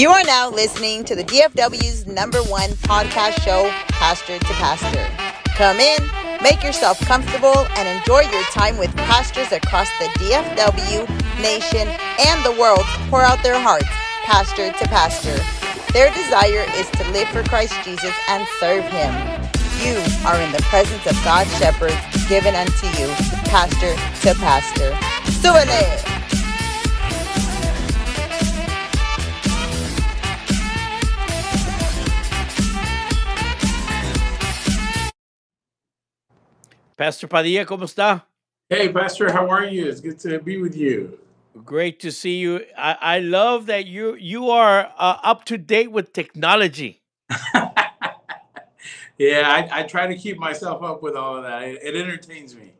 You are now listening to the DFW's number one podcast show, Pastor to Pastor. Come in, make yourself comfortable, and enjoy your time with pastors across the DFW, nation, and the world pour out their hearts, pastor to pastor. Their desire is to live for Christ Jesus and serve Him. You are in the presence of God's shepherds given unto you, pastor to pastor. Súbele! Pastor Padilla, ¿cómo está? Hey, Pastor, how are you? It's good to be with you. Great to see you. I, I love that you you are uh, up to date with technology. yeah, I, I try to keep myself up with all of that. It, it entertains me.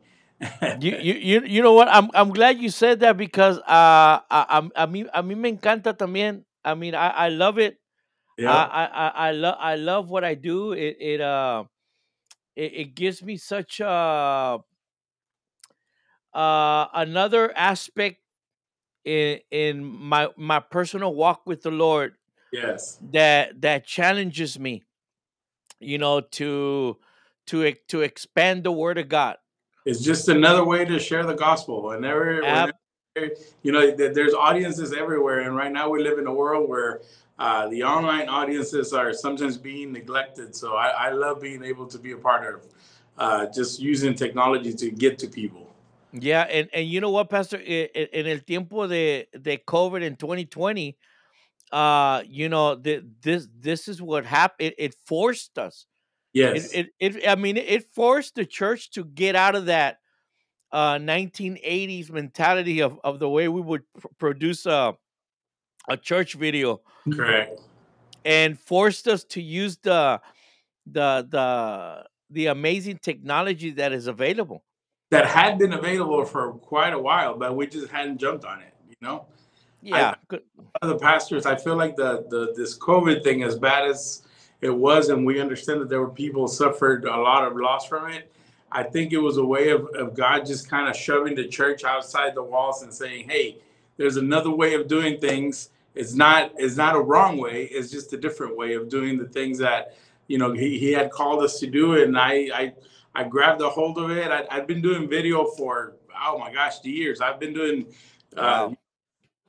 you, you, you, you know what? I'm, I'm glad you said that because uh, a, a, mí, a mí me encanta también. I mean, I, I love it. Yeah. I, I, I, I love I love what I do. It it uh it, it gives me such a uh another aspect in in my my personal walk with the Lord yes. that that challenges me, you know, to to to expand the word of God. It's just another way to share the gospel. Whenever, Ab- whenever you know, there's audiences everywhere, and right now we live in a world where uh, the online audiences are sometimes being neglected. So I, I love being able to be a part of uh, just using technology to get to people. Yeah, and and you know what, Pastor, in el tiempo de de COVID in 2020, uh, you know, the, this this is what happened. It, it forced us. Yes. It, it it I mean, it forced the church to get out of that uh 1980s mentality of of the way we would pr- produce a a church video Correct. and forced us to use the the the the amazing technology that is available. That had been available for quite a while, but we just hadn't jumped on it. You know. Yeah, good. other pastors, I feel like the the this COVID thing, as bad as it was, and we understand that there were people suffered a lot of loss from it. I think it was a way of, of God just kind of shoving the church outside the walls and saying, "Hey, there's another way of doing things. It's not it's not a wrong way. It's just a different way of doing the things that you know he, he had called us to do." And I I I grabbed a hold of it. I, I've been doing video for oh my gosh, the years. I've been doing. Uh, Wow.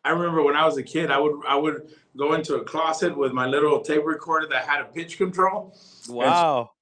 I remember when I was a kid, I would I would go into a closet with my little tape recorder that had a pitch control, Wow.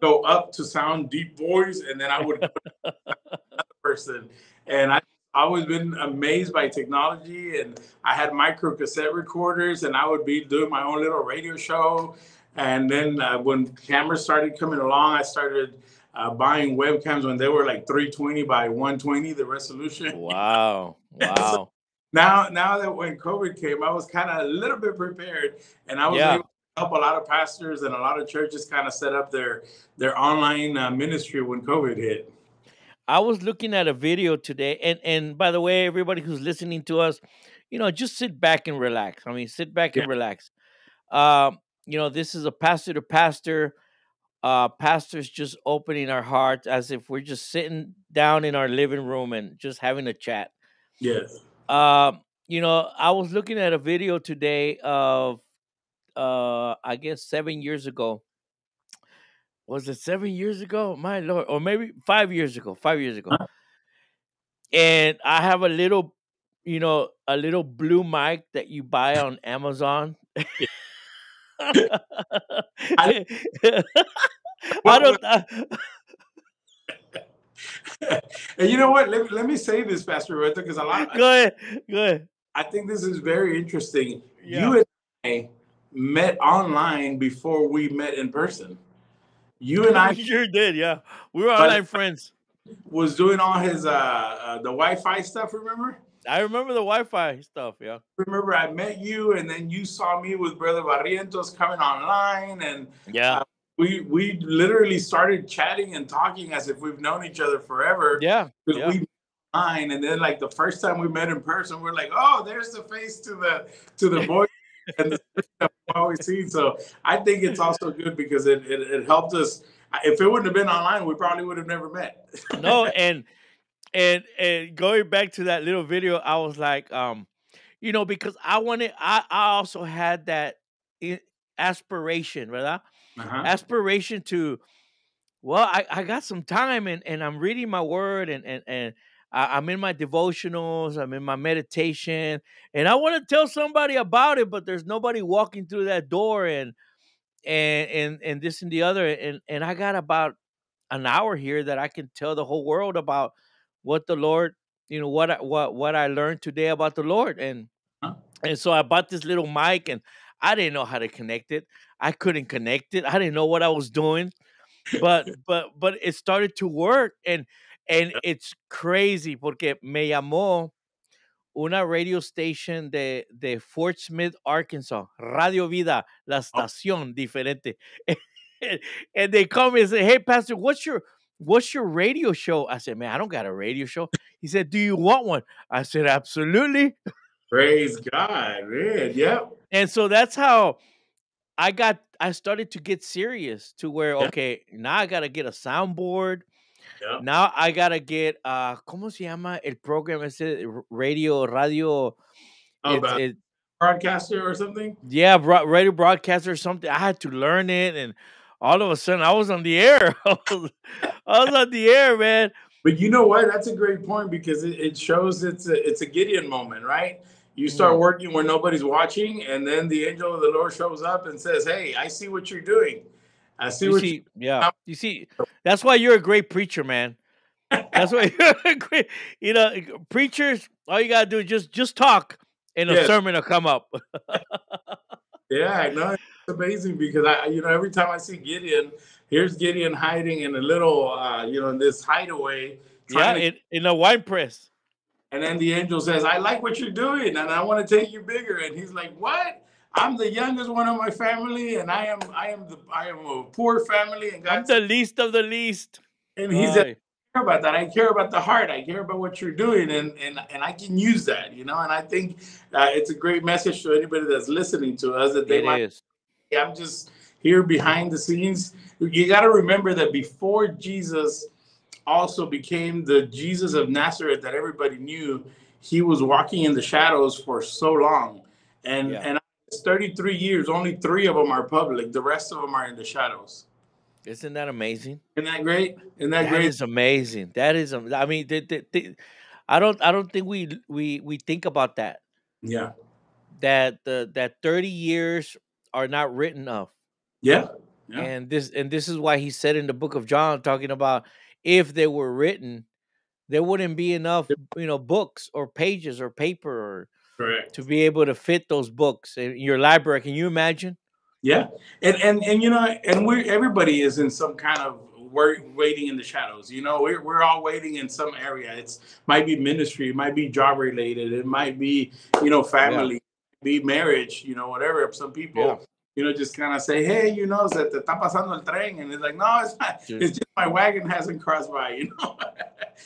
Go up to sound deep voice, and then I would go to another person. And I always been amazed by technology, and I had micro cassette recorders, and I would be doing my own little radio show. And then uh, when cameras started coming along, I started uh, buying webcams when they were like 320 by 120, the resolution. Wow. Wow. now now that when COVID came, I was kind of a little bit prepared, and I was Yeah. able help a lot of pastors and a lot of churches kind of set up their their online uh, ministry when COVID hit. I was looking at a video today, and and by the way, everybody who's listening to us, you know, just sit back and relax. I mean, sit back and relax. Um, you know, this is a pastor to pastor. Uh, pastors just opening our hearts as if we're just sitting down in our living room and just having a chat. Yes. Um, you know, I was looking at a video today of, uh, I guess seven years ago. Was it seven years ago? My lord, or maybe five years ago. Five years ago. Huh? And I have a little, you know, a little blue mic that you buy on Amazon. I What- don't. uh, and you know what? Let, me- let me say this, Pastor Roberto, because a lot. go ahead. Go ahead. I think this is very interesting. Yeah. You and I met online before we met in person. You and I sure did. Yeah, we were online friends. was doing all his uh, uh the Wi-Fi stuff. Remember? I remember the Wi-Fi stuff. Yeah. remember I met you, and then you saw me with Brother Barrientos coming online, and Yeah. we we literally started chatting and talking as if we've known each other forever. Yeah. because yeah. we met online, and then like the first time we met in person, we're like, oh, there's the face to the to the voice and the stuff we've always seen. So I think it's also good because it, it it helped us. If it wouldn't have been online, we probably would have never met. no, and and and going back to that little video, I was like, um, you know, because I wanted, I, I also had that aspiration, ¿verdad? Uh-huh. Aspiration to, well, I, I got some time and, and I'm reading my word and, and, and I, I'm in my devotionals, I'm in my meditation, and I want to tell somebody about it, but there's nobody walking through that door and, and, and, and this and the other. And, and I got about an hour here that I can tell the whole world about what the Lord, you know, what I, what what I learned today about the Lord, and Huh? and so I bought this little mic, and I didn't know how to connect it. I couldn't connect it. I didn't know what I was doing, but but but it started to work, and and it's crazy porque me llamó una radio station de, de Fort Smith, Arkansas, Radio Vida, la oh. estación diferente. and they call me and say, "Hey, Pastor, what's your what's your radio show?" I said, "Man, I don't got a radio show." He said, "Do you want one?" I said, "Absolutely." Praise God, man. Yep. And so that's how I got. I started to get serious to where okay, now I got to get a soundboard. Yep. Now I gotta get uh, ¿cómo se llama el program Is it radio radio? Oh, It's, it, broadcaster or something? yeah, bro- radio broadcaster or something. I had to learn it, and all of a sudden I was on the air. I was, I was on the air, man. But you know what? That's a great point because it, it shows it's a it's a Gideon moment, right? You start Mm. working where nobody's watching, and then the angel of the Lord shows up and says, "Hey, I see what you're doing. I see You what see, yeah, you see, that's why you're a great preacher, man. That's why you're a great, you know, preachers. All you gotta do is just just talk, and a Yes. sermon will come up. Yeah, I know it's amazing because I, you know, every time I see Gideon, here's Gideon hiding in a little, uh, you know, in this hideaway. yeah, to- in, in a wine press. and then the angel says, "I like what you're doing, and I want to take you bigger." And he's like, "What? I'm the youngest one of my family, and I am, I am the, I am a poor family." And I'm the least of the least. and he said, Ay, care about that. I care about the heart. I care about what you're doing, and and and I can use that, you know. And I think uh, it's a great message to anybody that's listening to us that they it might. is. I'm just here behind the scenes. You got to remember that before Jesus also became the Jesus of Nazareth that everybody knew, he was walking in the shadows for so long, and Yeah. and it's 33 years. Only three of them are public. The rest of them are in the shadows. Isn't that amazing? Isn't that great? Isn't that, That great? is amazing. That is. I mean, the, the, the, I don't. I don't think we we we think about that. yeah. That the that thirty years are not written of. Yeah. Yeah. and this and this is why he said in the book of john talking about if they were written there wouldn't be enough you know books or pages or paper or Correct. to be able to fit those books in your library can you imagine Yeah, and and and you know, and we everybody is in some kind of work waiting in the shadows. You know, we're we're all waiting in some area. It's might be ministry, it might be job related, it might be you know family, be marriage, you know, whatever. Some people. Yeah. You know, just kind of say, "Hey, you know, se te está pasando el tren," and it's like, "No, it's not. It's just my wagon hasn't crossed by." You know.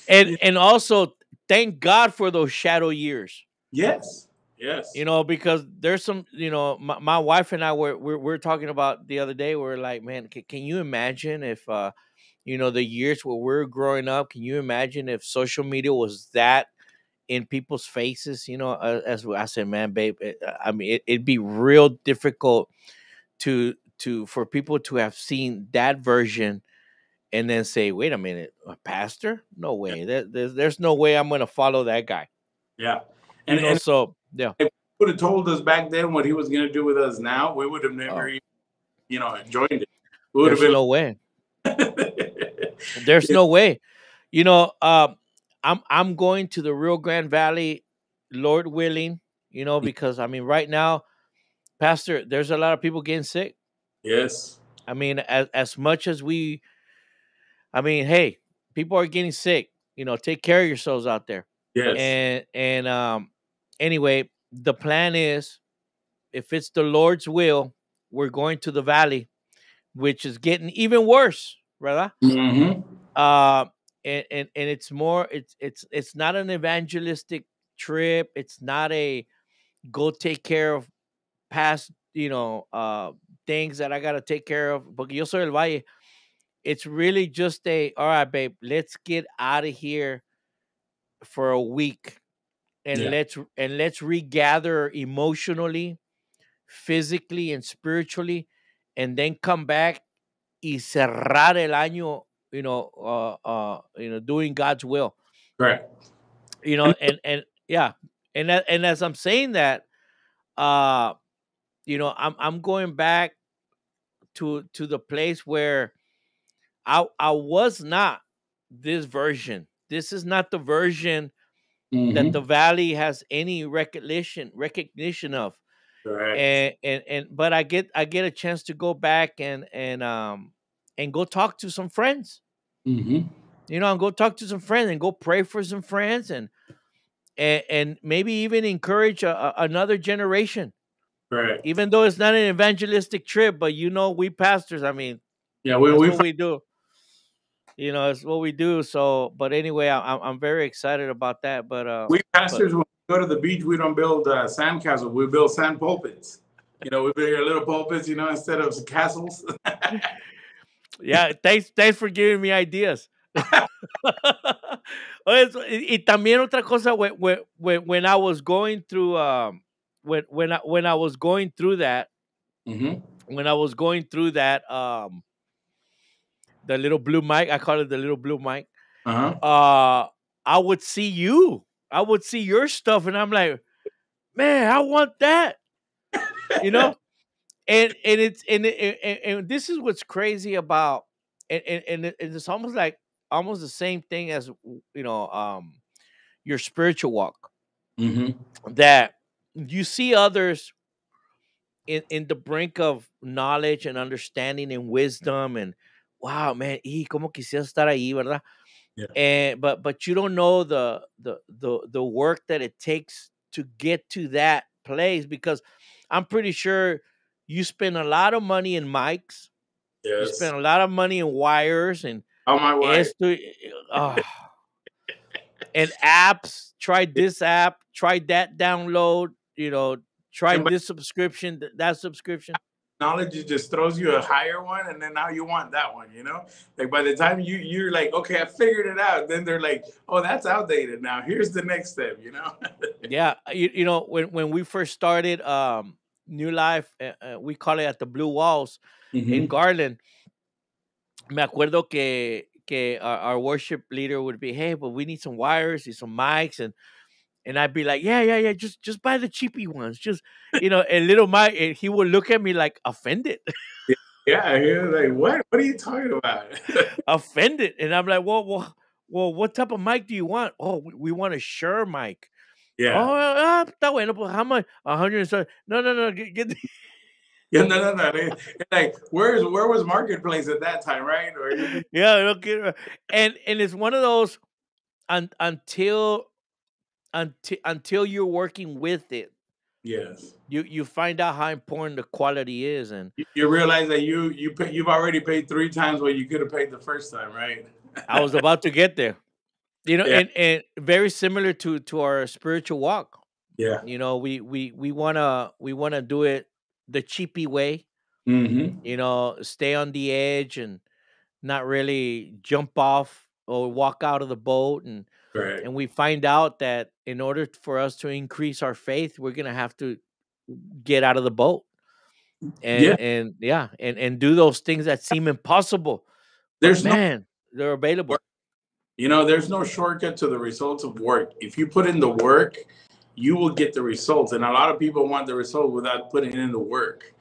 and and also thank god for those shadow years yes. Yes. you know because there's some you know my, my wife and i were we're, we're talking about the other day we're like man can, can you imagine if uh you know the years where we're growing up can you imagine if social media was that in people's faces you know uh, as i said man babe it, uh, i mean it, it'd be real difficult to to for people to have seen that version and then say wait a minute a pastor no way there, there's, there's no way i'm gonna follow that guy Yeah. And, you know, and so yeah would have told us back then what he was going to do with us now, we would have never, Oh. you know, joined it. We would have been. no way There's no way. You know, um, I'm I'm going to the Rio Grande Valley, Lord willing. You know, because I mean, right now, Pastor, there's a lot of people getting sick. yes. I mean, as as much as we, I mean, hey, people are getting sick. You know, take care of yourselves out there. Yes. And and um, anyway, the plan is, if it's the Lord's will, we're going to the valley, which is getting even worse, brother. hmm uh and, and and it's more it's it's it's not an evangelistic trip. It's not a go take care of past you know uh things that i gotta take care of But yo soy el valle. It's really just a all right babe let's get out of here for a week and Yeah. let's and let's regather emotionally, physically, and spiritually, and then come back y cerrar el año, you know, uh, uh, you know, doing God's will, right you know, and and yeah, and that, and as I'm saying that, uh, you know, I'm I'm going back to to the place where I I was not this version. This is not the version that Mhm. the valley has any recognition recognition of Correct. and and and but i get i get a chance to go back and and um and go talk to some friends Mhm. you know and go talk to some friends and go pray for some friends and and, and maybe even encourage a, a- another generation Correct. even though it's not an evangelistic trip but you know we pastors i mean Yeah, we we we do you know it's what we do so but anyway I, I'm, I'm very excited about that but uh we pastors when we go to the beach, we don't build uh, sand castles. We build sand pulpits. You know, we build little pulpits. You know, instead of castles. Yeah, thanks, thanks for giving me ideas. Y, también otra cosa, when, when, when, when I was going through, um, when, when, I, when I was going through that, hmm when I was going through that, um, the little blue mic, I call it the little blue mic. Uh-huh. Uh, I would see you, I would see your stuff, and I'm like, man, I want that, you know. and and it's and, and and this is what's crazy about and and, and it's almost like almost the same thing as you know um your spiritual walk hmm that you see others in in the brink of knowledge and understanding and wisdom and wow man y como quisiera estar ahí verdad Yeah. and but but you don't know the the the the work that it takes to get to that place because i'm pretty sure you spend a lot of money in mics you spend a lot of money in wires and Oh my wife. esto, eh, eh, ah. and apps. Try this app. Try that download. You know, try And by- this subscription. That subscription. Knowledge just throws you a higher one, and then now you want that one. You know, like by the time you you're like, okay, I figured it out. Then they're like, oh, that's outdated now. Here's the next step. You know. Yeah, you, you know when when we first started um New Life, uh, uh, we call it at the Blue Walls in Mhm. Garland. Me acuerdo que que our, our worship leader would be, hey, but we need some wires and some mics and. And I'd be like, yeah, yeah, yeah, just just buy the cheapy ones. Just you know, a little mic, and he would look at me like offended. Yeah, he was like, what? What are you talking about? offended. And I'm like, well, well, well, what type of mic do you want? Oh, we, we want a Shure mic. yeah. Oh, está bueno, pues how much? A hundred. No, no, no. Get, get the- Yeah, no, no, no. They- like, where's where was marketplace at that time, right? Or yeah, kidding. And and it's one of those un, until until until you're working with it, yes, you you find out how important the quality is. And you, you realize that you you pay, you've already paid three times what you could have paid the first time, right? I was about to get there. You know, Yeah. and, and very similar to to our spiritual walk. Yeah. You know, we we we wanna we wanna do it the cheapy way. Mm-hmm. You know, stay on the edge and not really jump off or walk out of the boat. And Right. and we find out that in order for us to increase our faith, we're gonna have to get out of the boat. And Yeah. and yeah, and and do those things that seem impossible. But There's no man, they're available. You know, there's no shortcut to the results of work. If you put in the work, you will get the results. And a lot of people want the result without putting in the work.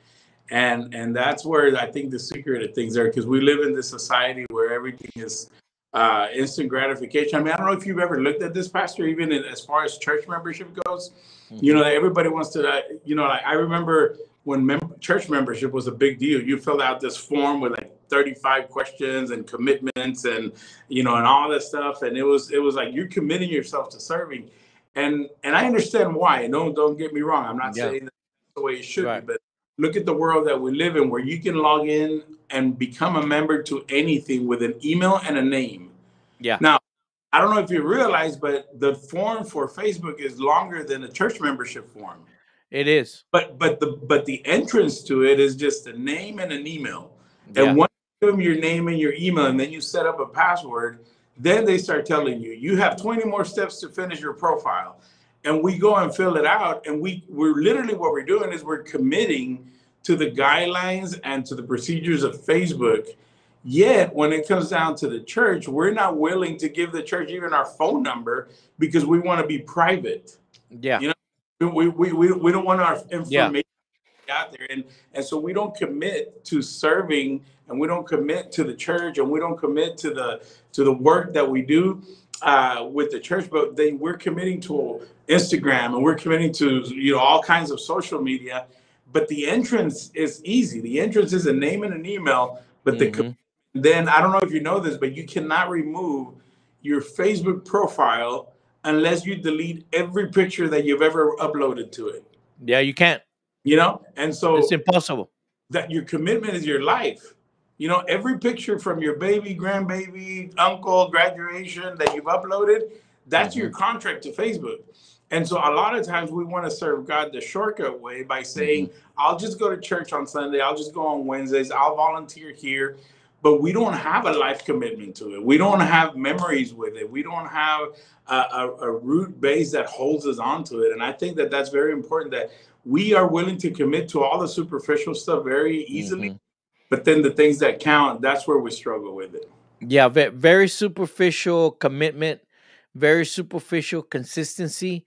And and that's where I think the secret of things are because we live in this society where everything is uh, instant gratification. I mean, I don't know if you've ever looked at this, Pastor, even in, as far as church membership goes. You know, everybody wants to, uh, you know, like I remember when mem- church membership was a big deal. You filled out this form with like 35 questions and commitments and you know and all that stuff and it was it was like you're committing yourself to serving and and i understand why don't don't get me wrong i'm not Yeah. saying that's the way it should Right. be but look at the world that we live in where you can log in and become a member to anything with an email and a name Yeah. now i don't know if you realize but the form for facebook is longer than a church membership form It is. but but the but the entrance to it is just a name and an email Yeah. and once you give them your name and your email, and then you set up a password, then they start telling you you have 20 more steps to finish your profile. And we go and fill it out and we we're literally what we're doing is we're committing to the guidelines and to the procedures of facebook. Yet when it comes down to the church we're not willing to give the church even our phone number because we want to be private. Yeah. You know we we, we, we don't want our information Yeah. out there and and so we don't commit to serving and we don't commit to the church and we don't commit to the to the work that we do uh, with the church but they we're committing to instagram and we're committing to you know all kinds of social media but the entrance is easy the entrance is a name and an email but the Mhm. then I don't know if you know this, but you cannot remove your Facebook profile unless you delete every picture that you've ever uploaded to it. yeah you can't You know, and so it's impossible that your commitment is your life. You know, every picture from your baby, grandbaby, uncle, graduation that you've uploaded, that's your contract to Facebook. And so a lot of times we want to serve God the shortcut way by saying, I'll just go to church on Sunday, I'll just go on Wednesdays, I'll volunteer here. But we don't have a life commitment to it. We don't have memories with it. We don't have a, a, a root base that holds us onto it. And I think that that's very important that we are willing to commit to all the superficial stuff very easily. Mhm. But then the things that count, that's where we struggle with it. Yeah, very superficial commitment, very superficial consistency,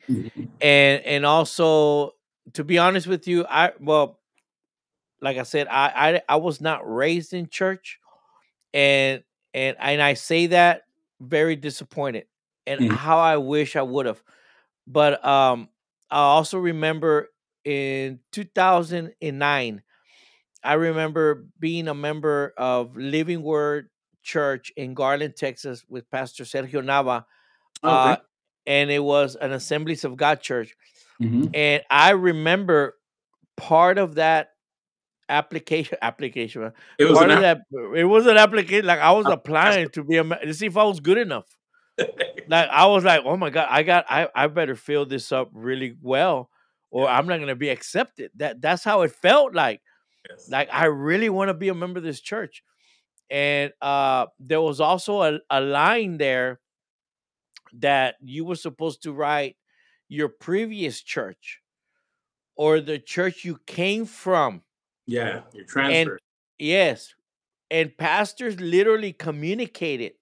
and and also to be honest with you, I well, like I said, I I, I was not raised in church, and and and I say that very disappointed, and Mhm. how I wish I would have, but um, I also remember in 2009. I remember being a member of Living Word Church in Garland, Texas, with Pastor Sergio Nava, uh, and it was an Assemblies of God church. Mhm. And I remember part of that application application. It was part an of that it was an application like I was applying to be a to see if I was good enough. Like I was like, oh my god, I got I I better fill this up really well, or I'm not gonna be accepted. That that's how it felt like Yes. like i really want to be a member of this church and uh there was also a, a line there that you were supposed to write your previous church or the church you came from yeah, your transfer. yes and pastors literally communicated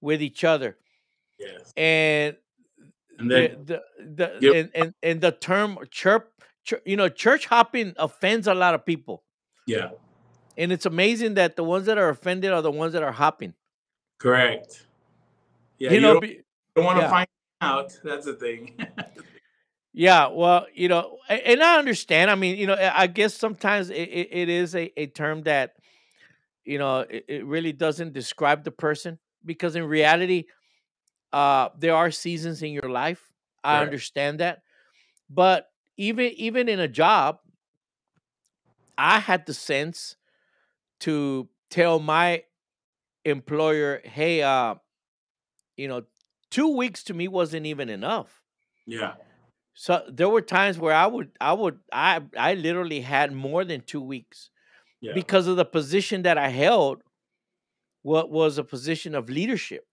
with each other yes. and And the, then the, the Yep. and, and and the term church, you know church hopping offends a lot of people yeah, And it's amazing that the ones that are offended are the ones that are hopping. correct. Yeah, you you, know, don't, be- want to yeah. find out. That's the thing. yeah. Well, you know, and I understand. I mean, you know, I guess sometimes it, it, it is a, a term that, you know, it, it really doesn't describe the person because in reality, uh, there are seasons in your life. I Right. understand that, but even even in a job, I had the sense to tell my employer, "Hey, uh, you know, two weeks to me wasn't even enough." yeah, So there were times where I would, I would, I, I literally had more than two weeks yeah, because of the position that I held. What was a position of leadership.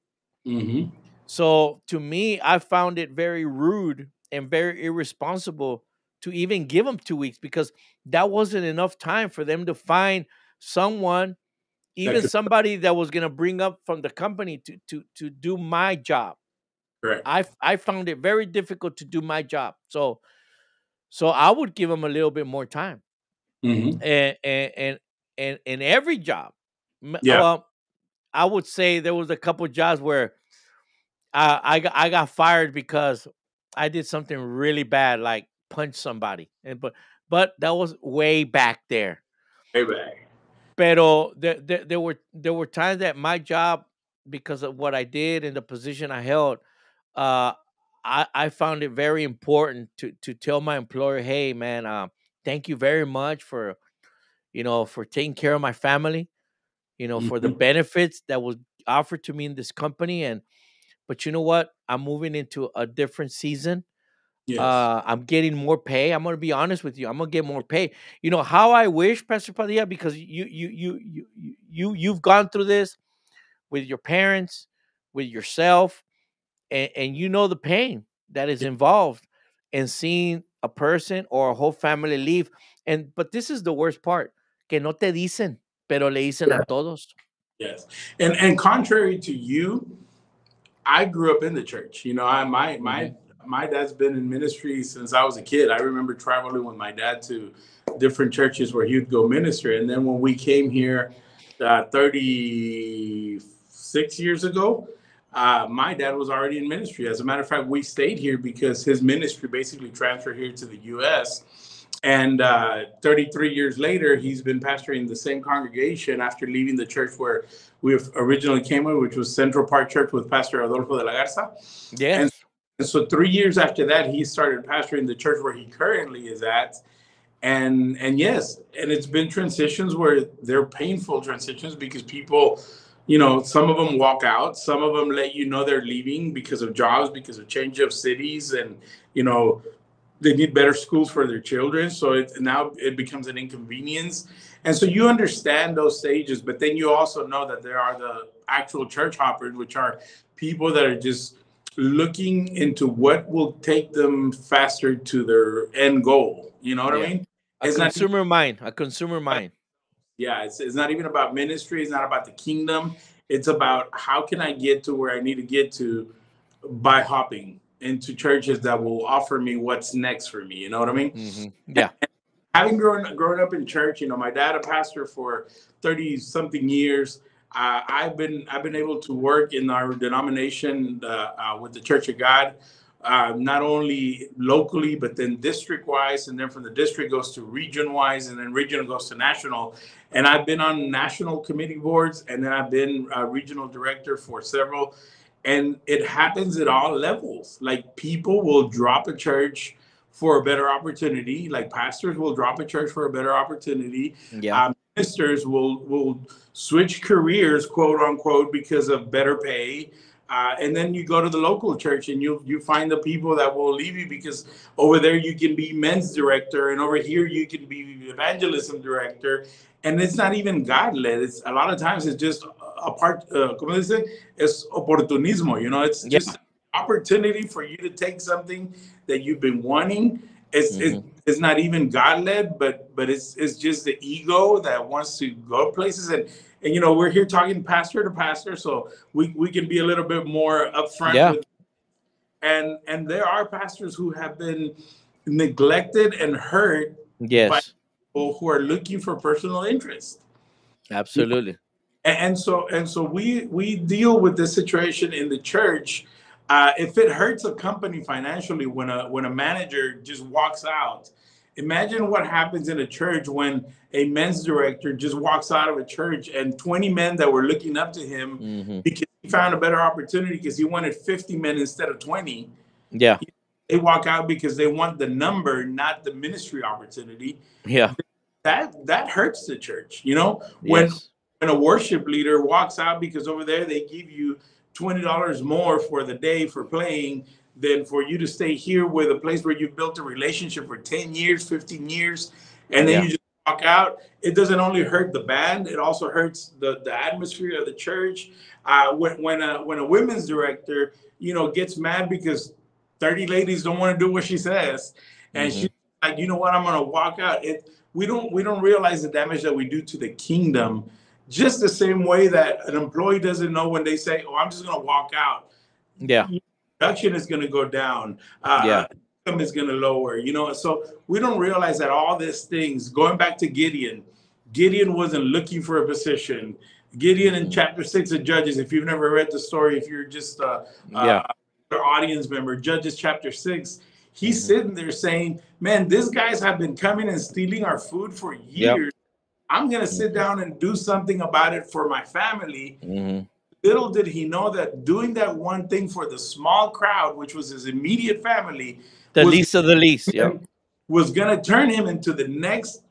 hmm So to me, I found it very rude and very irresponsible to even give them two weeks because that wasn't enough time for them to find someone, even somebody that was going to bring up from the company to to to do my job. correct. I found it very difficult to do my job. So so I would give them a little bit more time. hmm And and and and in every job. Yeah. Well, I would say there was a couple jobs where I I got, I got fired because I did something really bad like punch somebody. And but but that was way back there. Way back. Pero there, there, there were there were times that my job, because of what I did and the position I held, uh, I, I found it very important to to tell my employer, hey man, uh, thank you very much for, you know, for taking care of my family, you know, for the Mhm. benefits that was offered to me in this company, and but you know what, I'm moving into a different season. Yes. Uh, I'm getting more pay. I'm gonna be honest with you. I'm gonna get more pay. You know how I wish, Pastor Padilla, because you you you you you you you've gone through this with your parents, with yourself, and, and you know the pain that is involved. in seeing a person or a whole family leave. And but this is the worst part, que no te dicen, pero le dicen Yeah. a todos. Yes, and and contrary to you, I grew up in the church. You know, I my my my dad's been in ministry since I was a kid. I remember traveling with my dad to different churches where he would go minister. And then when we came here, uh, 36 years ago, uh, my dad was already in ministry. As a matter of fact, we stayed here because his ministry basically transferred here to the U.S. And uh, 33 years later, he's been pastoring the same congregation after leaving the church where we originally came in, which was Central Park Church with Pastor Adolfo de la Garza. Yes. And so three years after that, he started pastoring the church where he currently is at. And and yes, and it's been transitions where they're painful transitions because people, you know, some of them walk out, some of them let you know they're leaving because of jobs, because of change of cities, and you know, they need better schools for their children. So it now it becomes an inconvenience. And so you understand those stages, but then you also know that there are the actual church hoppers, which are people that are just looking into what will take them faster to their end goal. You know what Yeah. I mean? A It's not- consumer mind. A consumer mind. Yeah, it's, it's not even about ministry. It's not about the kingdom. It's about how can I get to where I need to get to by hopping into churches that will offer me what's next for me. You know what I mean? Mhm. Yeah. having grown grown up in church, you know, my dad a pastor for thirty something years. Uh, I've been I've been able to work in our denomination uh, uh, with the Church of God, uh, not only locally but then district wise, and then from the district goes to region wise, and then regional goes to national. And I've been on national committee boards, and then I've been a regional director for several. And it happens at all levels. Like people will drop a church for a better opportunity. Like pastors will drop a church for a better opportunity. Yeah. Um, ministers will will switch careers, quote unquote, because of better pay. Uh, and then you go to the local church and you you find the people that will leave you because over there you can be men's director and over here you can be evangelism director and it's not even God led. It's a lot of times it's just a part. Uh, como dice, es oportunismo. You know, it's Yeah. just opportunity for you to take something that you've been wanting. It's it's, it's not even God led, but but it's it's just the ego that wants to go places and. And you know we're here talking pastor to pastor, so we, we can be a little bit more upfront. Yeah. With, and and there are pastors who have been neglected and hurt Yes. people who are looking for personal interest. Absolutely. And, and so and so we we deal with this situation in the church. Uh, if it hurts a company financially when a when a manager just walks out, imagine what happens in a church when a men's director just walks out of a church and 20 men that were looking up to him hmm because he found a better opportunity because he wanted 50 men instead of 20 Yeah. they walk out because they want the number not the ministry opportunity Yeah. that that hurts the church you know when Yes. when a worship leader walks out because over there they give you twenty dollars more for the day for playing than for you to stay here with a place where you've built a relationship for 10 years 15 years and then Yeah. you just walk out it doesn't only hurt the band it also hurts the, the atmosphere of the church uh, when, when a when a women's director you know gets mad because 30 ladies don't want to do what she says and Mhm. she's like you know what i'm gonna walk out it we don't we don't realize the damage that we do to the kingdom just the same way that an employee doesn't know when they say oh i'm just gonna walk out Yeah. Production is going to go down. Uh, Yeah. Income is going to lower. You know, so we don't realize that all these things. Going back to Gideon, Gideon wasn't looking for a position. Gideon in Mhm. chapter six of Judges. If you've never read the story, if you're just a, Yeah. a audience member, Judges chapter six. He's Mhm. sitting there saying, "Man, these guys have been coming and stealing our food for years. I'm gonna sit down and do something about it for my family." hmm little did he know that doing that one thing for the small crowd, which was his immediate family, The Was- least of the least. Yeah. was going to turn him into the next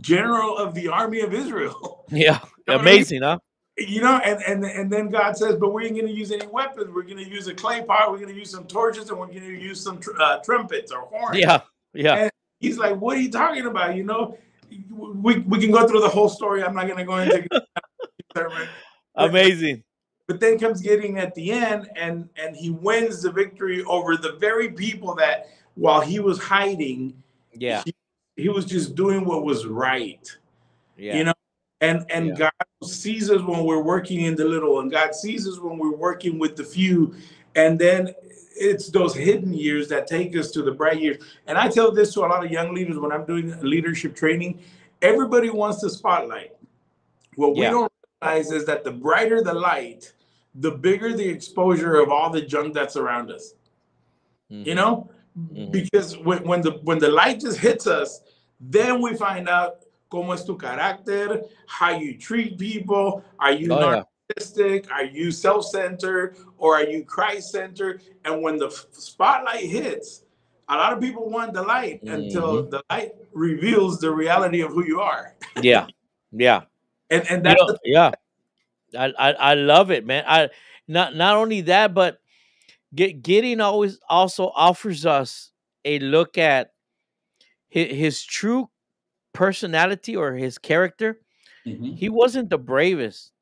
general of the army of Israel. Yeah. I mean- Amazing, huh? You know, and, and and then God says, but we ain't going to use any weapons. We're going to use a clay pot. We're going to use some torches, and we're going to use some tr- uh, trumpets or horns. Yeah. Yeah. He's like, what are you talking about? You know, we, we can go through the whole story. I'm not going to go into. Amazing. But then comes Gideon at the end and and he wins the victory over the very people that while he was hiding, Yeah. he, he was just doing what was right. Yeah. You know, and and Yeah. God sees us when we're working in the little, and God sees us when we're working with the few, and then it's those hidden years that take us to the bright years. And I tell this to a lot of young leaders when I'm doing leadership training. Everybody wants the spotlight. What we Yeah. don't realize is that the brighter the light, the bigger the exposure of all the junk that's around us. Mhm. You know, Mhm. because when, when the when the light just hits us, then we find out cómo es tu carácter, how you treat people, are you Oh, yeah. narcissistic, are you self-centered, or are you Christ-centered? And when the spotlight hits, a lot of people want the light until Mm-hmm. the light reveals the reality of who you are. Yeah. Yeah. And and You that's know, yeah. I, I I love it, man. I not not only that, but get Gideon always also offers us a look at his, his true personality or his character. Mhm. He wasn't the bravest.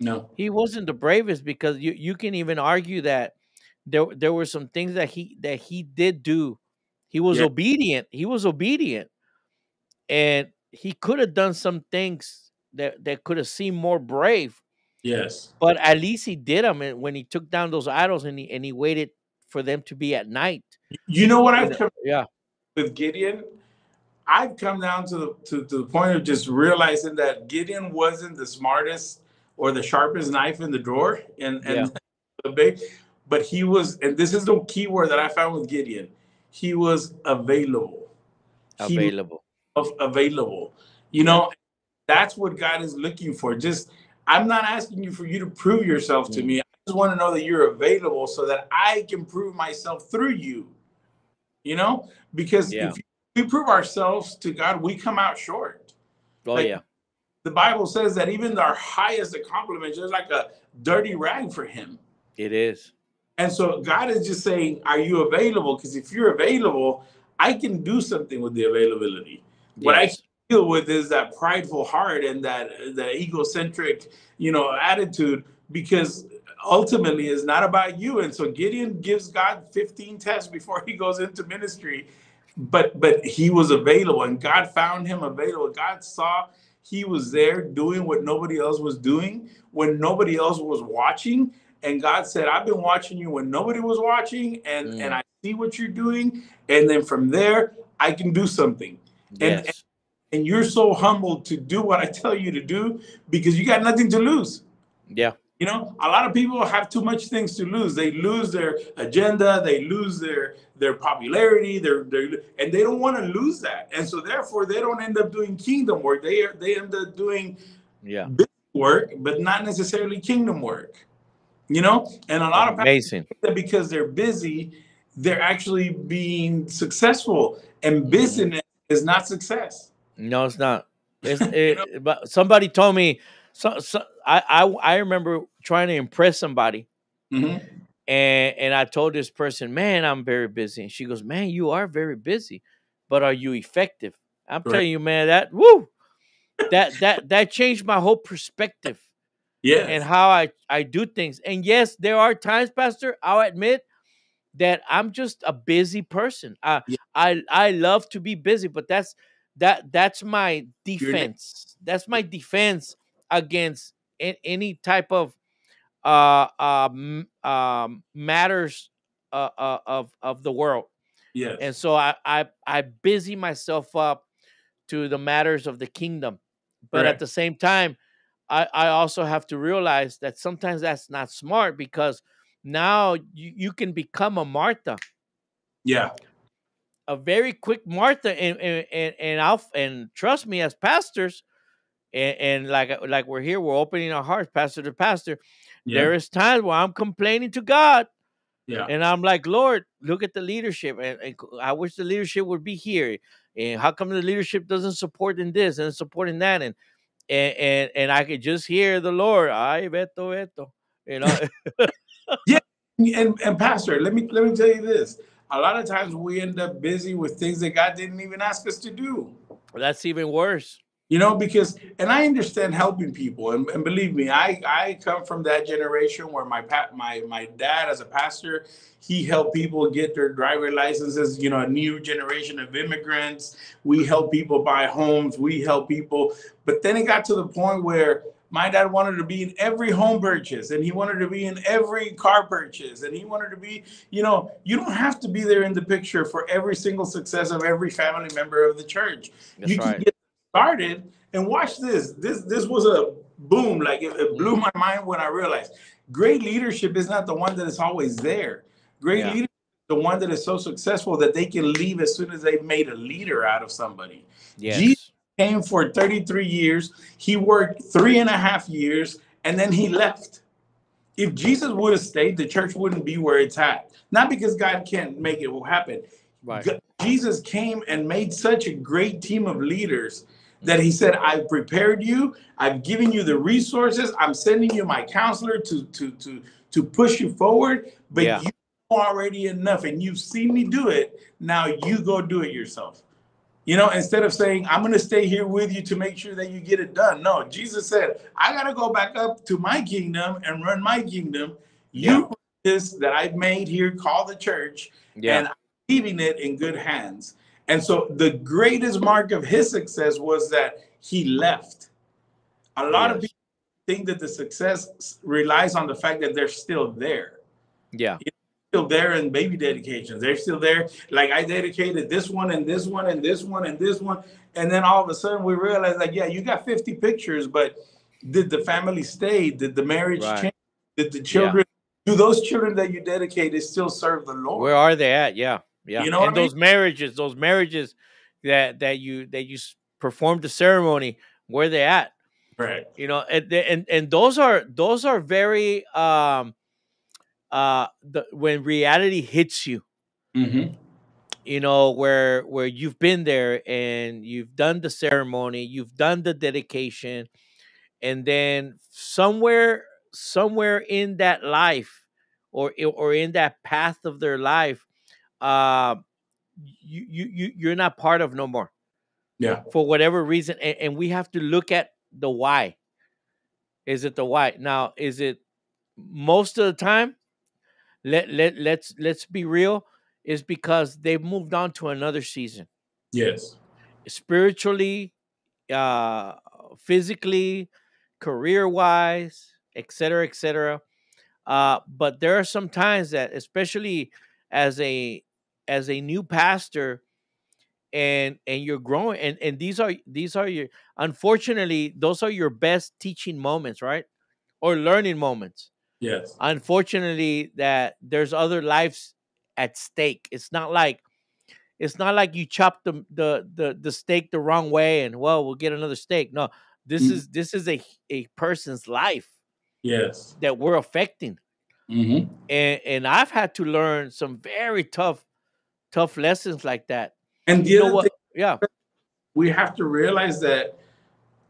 no. He wasn't the bravest because you, you can even argue that there there were some things that he that he did do. He was Yeah. obedient. He was obedient. And he could have done some things that, that could have seemed more brave, Yes. but at least he did them when he took down those idols and he and he waited for them to be at night. You know what I've come Yeah. with Gideon, I've come down to the to, to the point of just realizing that Gideon wasn't the smartest or the sharpest knife in the drawer, and and the big, but he was, and this is the key word that I found with Gideon. He was available. He Available. av- available. You know, that's what God is looking for. Just I'm not asking you for you to prove yourself to me. I just want to know that you're available so that I can prove myself through you. You know, because Yeah. if we prove ourselves to God, we come out short. Oh like- yeah. The Bible says that even our highest accomplishments is like a dirty rag for Him. It is. And so God is just saying, Are you available? Because if you're available, I can do something with the availability. What I Yes. Deal with is that prideful heart and that that egocentric, you know, attitude because ultimately it's not about you. And so Gideon gives God 15 tests before he goes into ministry. But but he was available and God found him available. God saw he was there doing what nobody else was doing when nobody else was watching. And God said, I've been watching you when nobody was watching, and, Mm. and I see what you're doing. And then from there, I can do something and- Yes. And you're so humbled to do what I tell you to do because you got nothing to lose. yeah. You know, a lot of people have too much things to lose. They lose their agenda, they lose their their popularity, their, their and they don't want to lose that. And so therefore they don't end up doing kingdom work. They are they end up doing Yeah. business work, but not necessarily kingdom work. You know, and a lot of Amazing. because they're busy, they're actually being successful. And Mhm. is not success. No, it's not. It's, it, but somebody told me. So, so I, I I remember trying to impress somebody, Mhm. and and I told this person, "Man, I'm very busy." And she goes, "Man, you are very busy, but are you effective?" I'm Right. telling you, man, that woo, that that that changed my whole perspective Yeah, and how I I do things. And yes, there are times, Pastor, I'll admit that I'm just a busy person. I Yeah. I I love to be busy, but that's that that's my defense. That's my defense against any type of uh um um matters uh, uh of of the world. yes. And so I I I busy myself up to the matters of the kingdom. But at the same time, I, I also have to realize that sometimes that's not smart because now you, you can become a Martha, yeah. A very quick Martha, and and and, and I'll and trust me as pastors, and, and like like we're here, we're opening our hearts, pastor to pastor. Yeah. There is times where I'm complaining to God, yeah. and I'm like, Lord, look at the leadership, and, and I wish the leadership would be here. And how come the leadership doesn't support in this and supporting that? And and and, and I could just hear the Lord, ay, Beto, Beto. You know, yeah, And and pastor, let me let me tell you this. A lot of times we end up busy with things that God didn't even ask us to do. that's even worse. you know because and i understand helping people and, and believe me i i come from that generation where my my my dad as a pastor he helped people get their driver licenses you know a new generation of immigrants we help people buy homes we help people but then it got to the point where my dad wanted to be in every home purchase and he wanted to be in every car purchase and he wanted to be you know you don't have to be there in the picture for every single success of every family member of the church That's you right. can get started and watch this this this was a boom like it, it blew my mind when i realized great leadership is not the one that is always there great Yeah. leadership is the one that is so successful that they can leave as soon as they made a leader out of somebody Yes. Jesus- came for 33 years. He worked three and a half years and then he left. If Jesus would have stayed, the church wouldn't be where it's at. Not because God can't make it happen. Right. Jesus came and made such a great team of leaders that he said, I've prepared you, I've given you the resources, I'm sending you my counselor to to to to push you forward, but Yeah. you know already enough and you've seen me do it. Now you go do it yourself. You know, instead of saying, I'm going to stay here with you to make sure that you get it done. No, Jesus said, I got to go back up to my kingdom and run my kingdom. You Yeah. run this that I've made here call the church, Yeah. and I'm leaving it in good hands. And so the greatest mark of his success was that he left. A lot of people think that the success relies on the fact that they're still there yeah. Still there in baby dedications. They're still there. Like I dedicated this one and this one and this one and this one. And then all of a sudden we realize like, yeah, you got 50 pictures, but did the family stay? Did the marriage Right. change? Did the children, do those children that you dedicated still serve the Lord? Where are they at? Yeah. Yeah. You know and I mean? those marriages, those marriages that that you that you performed the ceremony, where they at? right. you know and and and those are those are very um uh the when reality hits you Mm-hmm. you know where where you've been there and you've done the ceremony you've done the dedication and then somewhere somewhere in that life or or in that path of their life uh you you you- you're not part of no more Yeah. for whatever reason and, and we have to look at the why is it the why now is it most of the time let, let let's let's be real is because they've moved on to another season. Yes. spiritually uh physically career wise et cetera et cetera. Uh but there are some times that especially as a as a new pastor and and you're growing and and these are these are your unfortunately those are your best teaching moments right? Or learning moments Yes. unfortunately that there's other lives at stake it's not like it's not like you chop the the the, the steak the wrong way and well we'll get another steak no this Mm. is this is a a person's life Yes. that we're affecting Mm-hmm. and and i've had to learn some very tough tough lessons like that And the you know what thing yeah we have to realize that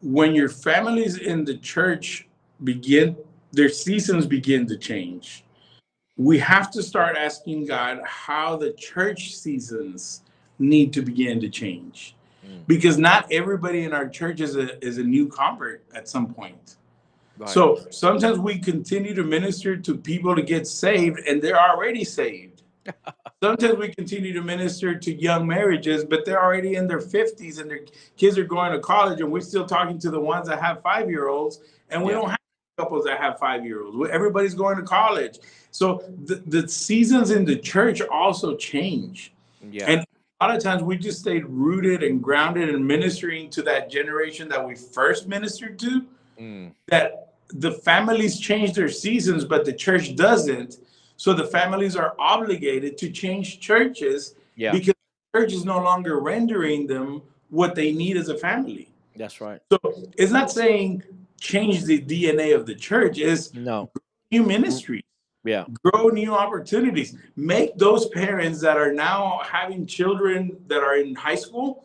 when your families in the church begin their seasons begin to change we have to start asking god how the church seasons need to begin to change Mm. because not everybody in our church is a is a new convert at some point right. so sometimes we continue to minister to people to get saved and they're already saved. sometimes we continue to minister to young marriages, but they're already in their 50s and their kids are going to college and we're still talking to the ones that have five year olds and we Yeah. don't have couples that have five year olds. Everybody's going to college. So the, the seasons in the church also change. yeah and- A lot of times we just stayed rooted and grounded and ministering to that generation that we first ministered to Mm. that the families change their seasons, but the church doesn't. So the families are obligated to change churches yeah because the church is no longer rendering them what they need as a family. that's right So it's not saying change the DNA of the church, it's no. new ministry, yeah. Grow new opportunities, make those parents that are now having children that are in high school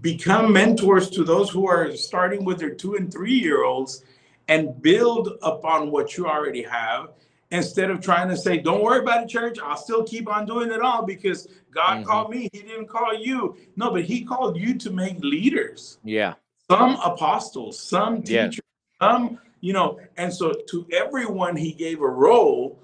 become mentors to those who are starting with their two and three year olds and build upon what you already have instead of trying to say don't worry about it church. I'll still keep on doing it all because god Mhm. called me. He didn't call you. No but he called you to make leaders. Yeah some apostles, some Yeah. teachers, some, you know, and so to everyone he gave a role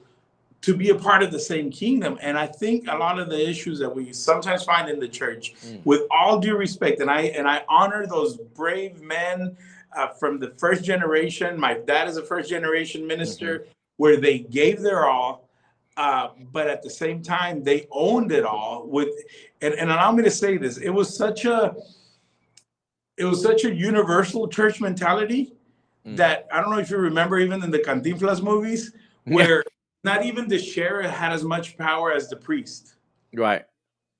to be a part of the same kingdom. And I think a lot of the issues that we sometimes find in the church, Mm. with all due respect, and I and I honor those brave men uh, from the first generation. My dad is a first generation minister, where they gave their all. Uh, but at the same time, they owned it all with, and, and allow me to say this: it was such a, it was such a universal church mentality Mm. that I don't know if you remember, even in the Cantinflas movies, Yeah. where not even the sheriff had as much power as the priest. Right.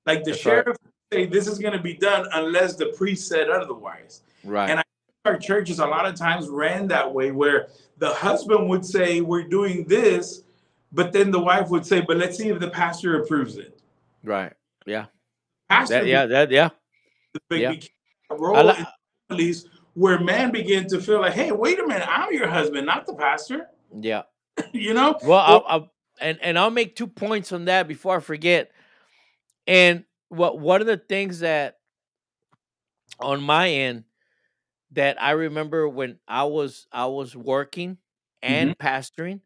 Like the That's right. sheriff say this is going to be done unless the priest said otherwise. Right. And I our churches a lot of times ran that way where the husband would say we're doing this but then the wife would say but let's see if the pastor approves it right. Yeah. pastor That, yeah. That. Yeah. yeah. became role I li- in families where man began to feel like hey wait a minute i'm your husband not the pastor Yeah. you know Well, I'll, I'll and and I'll make two points on that before I forget. And what one of the things that on my end that I remember when I was I was working and mm-hmm. pastoring,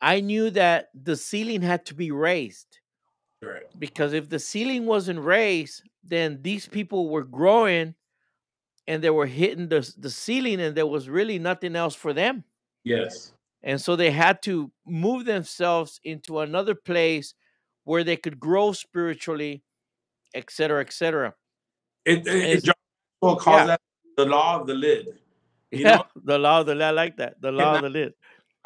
I knew that the ceiling had to be raised Right. because if the ceiling wasn't raised, then these people were growing and they were hitting the the ceiling and there was really nothing else for them. yes And so they had to move themselves into another place where they could grow spiritually, et cetera, et cetera. it, it, John Maxwell calls yeah. that the law of the lid you yeah, know the law of the I like that. The law of the lid.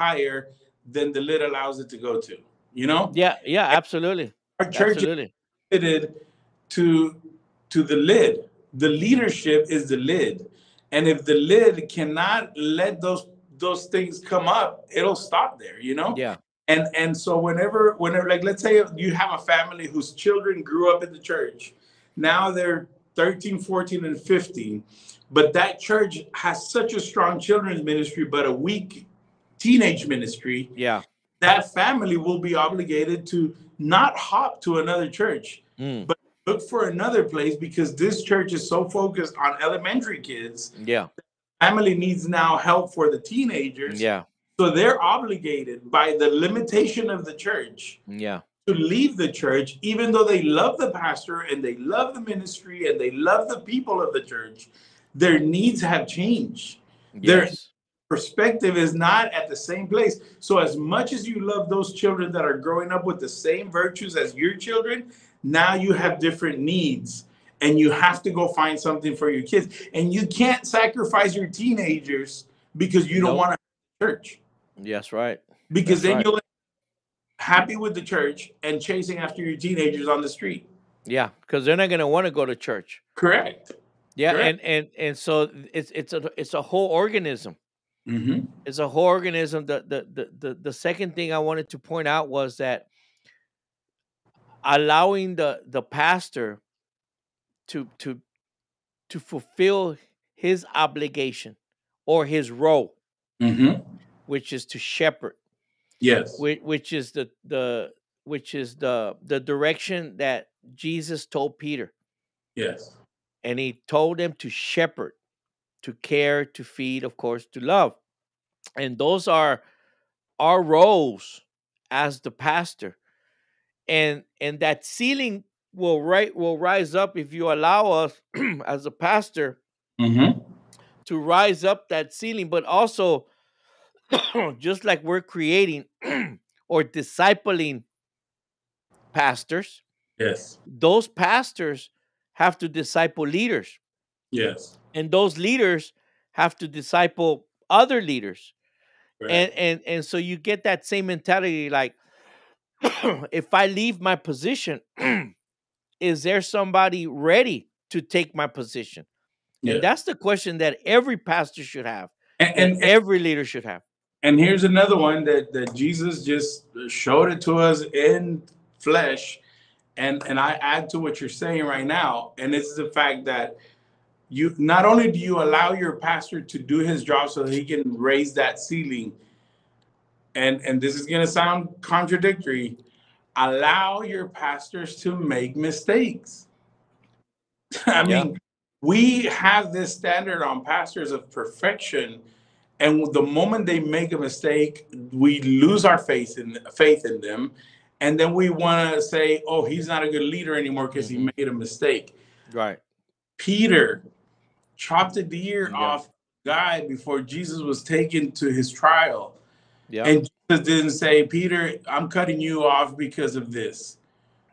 higher than the lid allows it to go to you know Yeah, yeah, absolutely. Our church is Absolutely. committed to to the lid. The leadership is the lid, and if the lid cannot let those those things come up, it'll stop there. You know. Yeah. And and so whenever whenever like let's say you have a family whose children grew up in the church, now they're 13, 14, and 15, but that church has such a strong children's ministry, but a weak teenage ministry Yeah. that family will be obligated to not hop to another church, Mm, look for another place because this church is so focused on elementary kids. yeah. Family needs now help for the teenagers. Yeah. So they're obligated by the limitation of the church Yeah. to leave the church, even though they love the pastor and they love the ministry and they love the people of the church. Their needs have changed. Yes. Perspective is not at the same place. So as much as you love those children that are growing up with the same virtues as your children, now you have different needs and you have to go find something for your kids. And you can't sacrifice your teenagers because you don't want to church. Yes, right. Because That's then right. you'll happy with the church and chasing after your teenagers on the street. Yeah, because they're not gonna want to go to church. Correct. Yeah, Correct. and and and so it's it's a it's a whole organism. Mm-hmm. It's a whole organism. The, the the the the second thing I wanted to point out was that allowing the the pastor to to to fulfill his obligation or his role, Mm-hmm. which is to shepherd, Yes. which, which is the the which is the the direction that Jesus told Peter, Yes. and he told him to shepherd, to care, to feed, of course, to love, and those are our roles as the pastor, and and that ceiling will right will rise up if you allow us as a pastor Mm-hmm. to rise up that ceiling, but also just like we're creating or discipling pastors, Yes. those pastors have to disciple leaders, Yes. and those leaders have to disciple other leaders. Right. And and and so you get that same mentality like if I leave my position, is there somebody ready to take my position? Yeah. And that's the question that every pastor should have, and, and, and, and every leader should have. And here's another one that, that Jesus just uh, showed it to us in flesh. And and I add to what you're saying right now. And it's the fact that you not only do you allow your pastor to do his job so that he can raise that ceiling, and and this is gonna sound contradictory, allow your pastors to make mistakes. I Yeah. mean, we have this standard on pastors of perfection and the moment they make a mistake we lose our faith in faith in them and then we want to say oh he's not a good leader anymore because he Mhm. made a mistake Right. peter chopped the ear Yeah. off guy before jesus was taken to his trial Yeah. and jesus didn't say peter i'm cutting you off because of this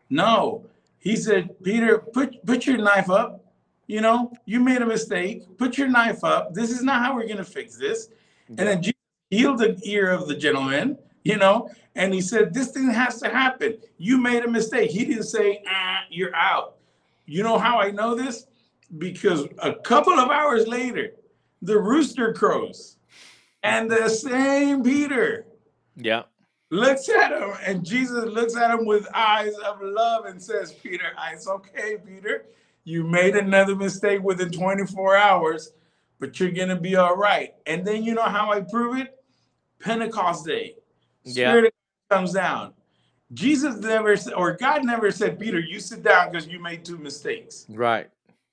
no he said peter put put your knife up you know you made a mistake put your knife up this is not how we're going to fix this and then Jesus healed the ear of the gentleman, you know, and he said, This thing has to happen. You made a mistake. He didn't say, ah, You're out. You know how I know this? Because a couple of hours later, the rooster crows, and the same Peter yeah. looks at him, and Jesus looks at him with eyes of love and says, Peter, it's okay, Peter. You made another mistake within 24 hours, but you're going to be all right. And then you know how I prove it? Pentecost Day. Spirit God comes down. Jesus never said, or God never said, Peter, you sit down because you made two mistakes. Right.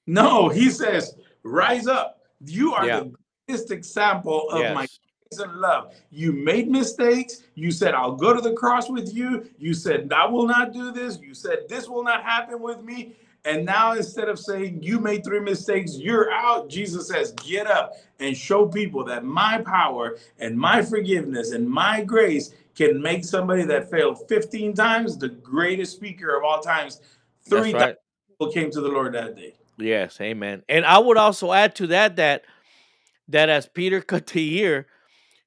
No, he says, rise up. You are Yeah. the greatest example of my grace and love. You made mistakes. You said, I'll go to the cross with you. You said, I will not do this. You said, this will not happen with me. And now instead of saying you made three mistakes, you're out, Jesus says, get up and show people that my power and my forgiveness and my grace can make somebody that failed 15 times the greatest speaker of all times. Three right. people came to the Lord that day. Yes, amen. And I would also add to that that that as Peter cut the ear,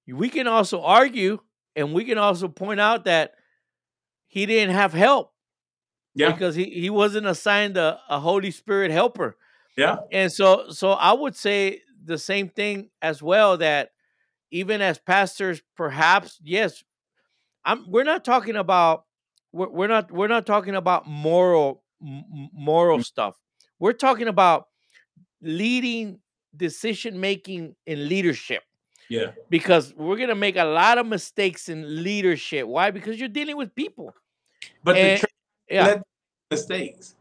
we can also argue and we can also point out that he didn't have help Yeah. because he, he wasn't assigned a, a Holy Spirit helper. Yeah. And so so I would say the same thing as well that even as pastors, perhaps, yes, I'm we're not talking about we're, we're not we're not talking about moral moral Mm. stuff. We're talking about leading decision making in leadership Yeah. because we're gonna make a lot of mistakes in leadership. Why? Because you're dealing with people. But the And- church Yeah, mistakes.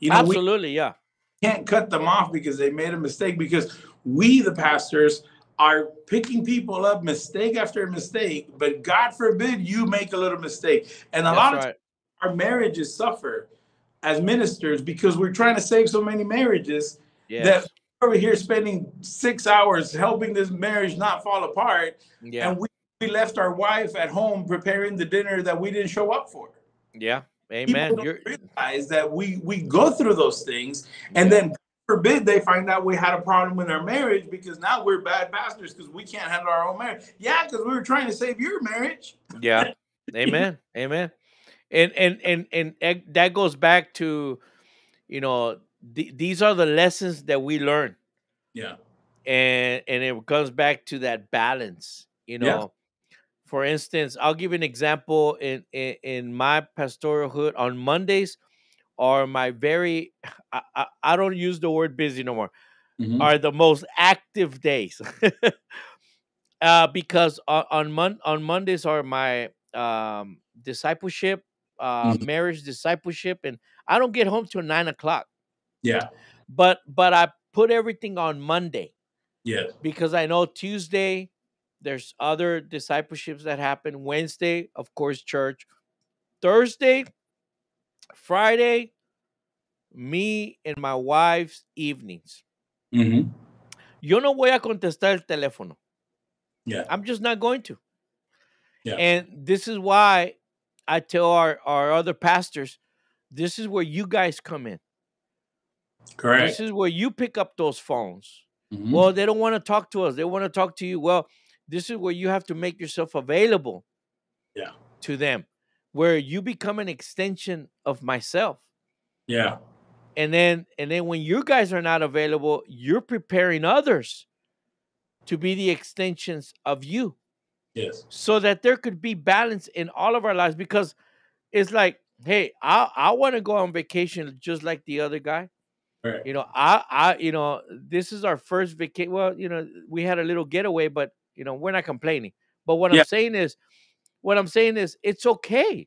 You know, absolutely. Yeah, can't cut them off because they made a mistake because we the pastors are picking people up mistake after mistake but god forbid you make a little mistake and a that's lot of right. times our marriages suffer as ministers because we're trying to save so many marriages Yes. we're over here spending six hours helping this marriage not fall apart Yeah. and we, we left our wife at home preparing the dinner that we didn't show up for Yeah. Amen. You're realize that we we go through those things and then forbid they find out we had a problem in our marriage because now we're bad pastors because we can't handle our own marriage yeah because we were trying to save your marriage yeah. Amen. Amen. And and and and that goes back to, you know, th- these are the lessons that we learn, yeah and and it comes back to that balance. You know Yeah. for instance, I'll give an example in in, in my pastoralhood on Mondays. Are my very I, I, I don't use the word busy no more. Mhm. are the most active days uh, because on on, Mon- on Mondays are my um, discipleship, uh, Mhm. marriage discipleship, and I don't get home till nine o'clock. yeah But but I put everything on Monday yeah because I know Tuesday there's other discipleships that happen. Wednesday, of course, church. Thursday, Friday, me and my wife's evenings. Mhm. Yo no voy a contestar el teléfono. yeah I'm just not going to. Yeah. And this is why I tell our, our other pastors, this is where you guys come in. correct This is where you pick up those phones. Mhm. Well, they don't want to talk to us. They want to talk to you. Well, this is where you have to make yourself available Yeah. to them, where you become an extension of myself. yeah And then and then when you guys are not available, you're preparing others to be the extensions of you. Yes. so that there could be balance in all of our lives because it's like hey i i want to go on vacation just like the other guy. Correct you know i i you know this is our first vacation well you know we had a little getaway but you know we're not complaining. But what Yeah. i'm saying is what i'm saying is it's okay.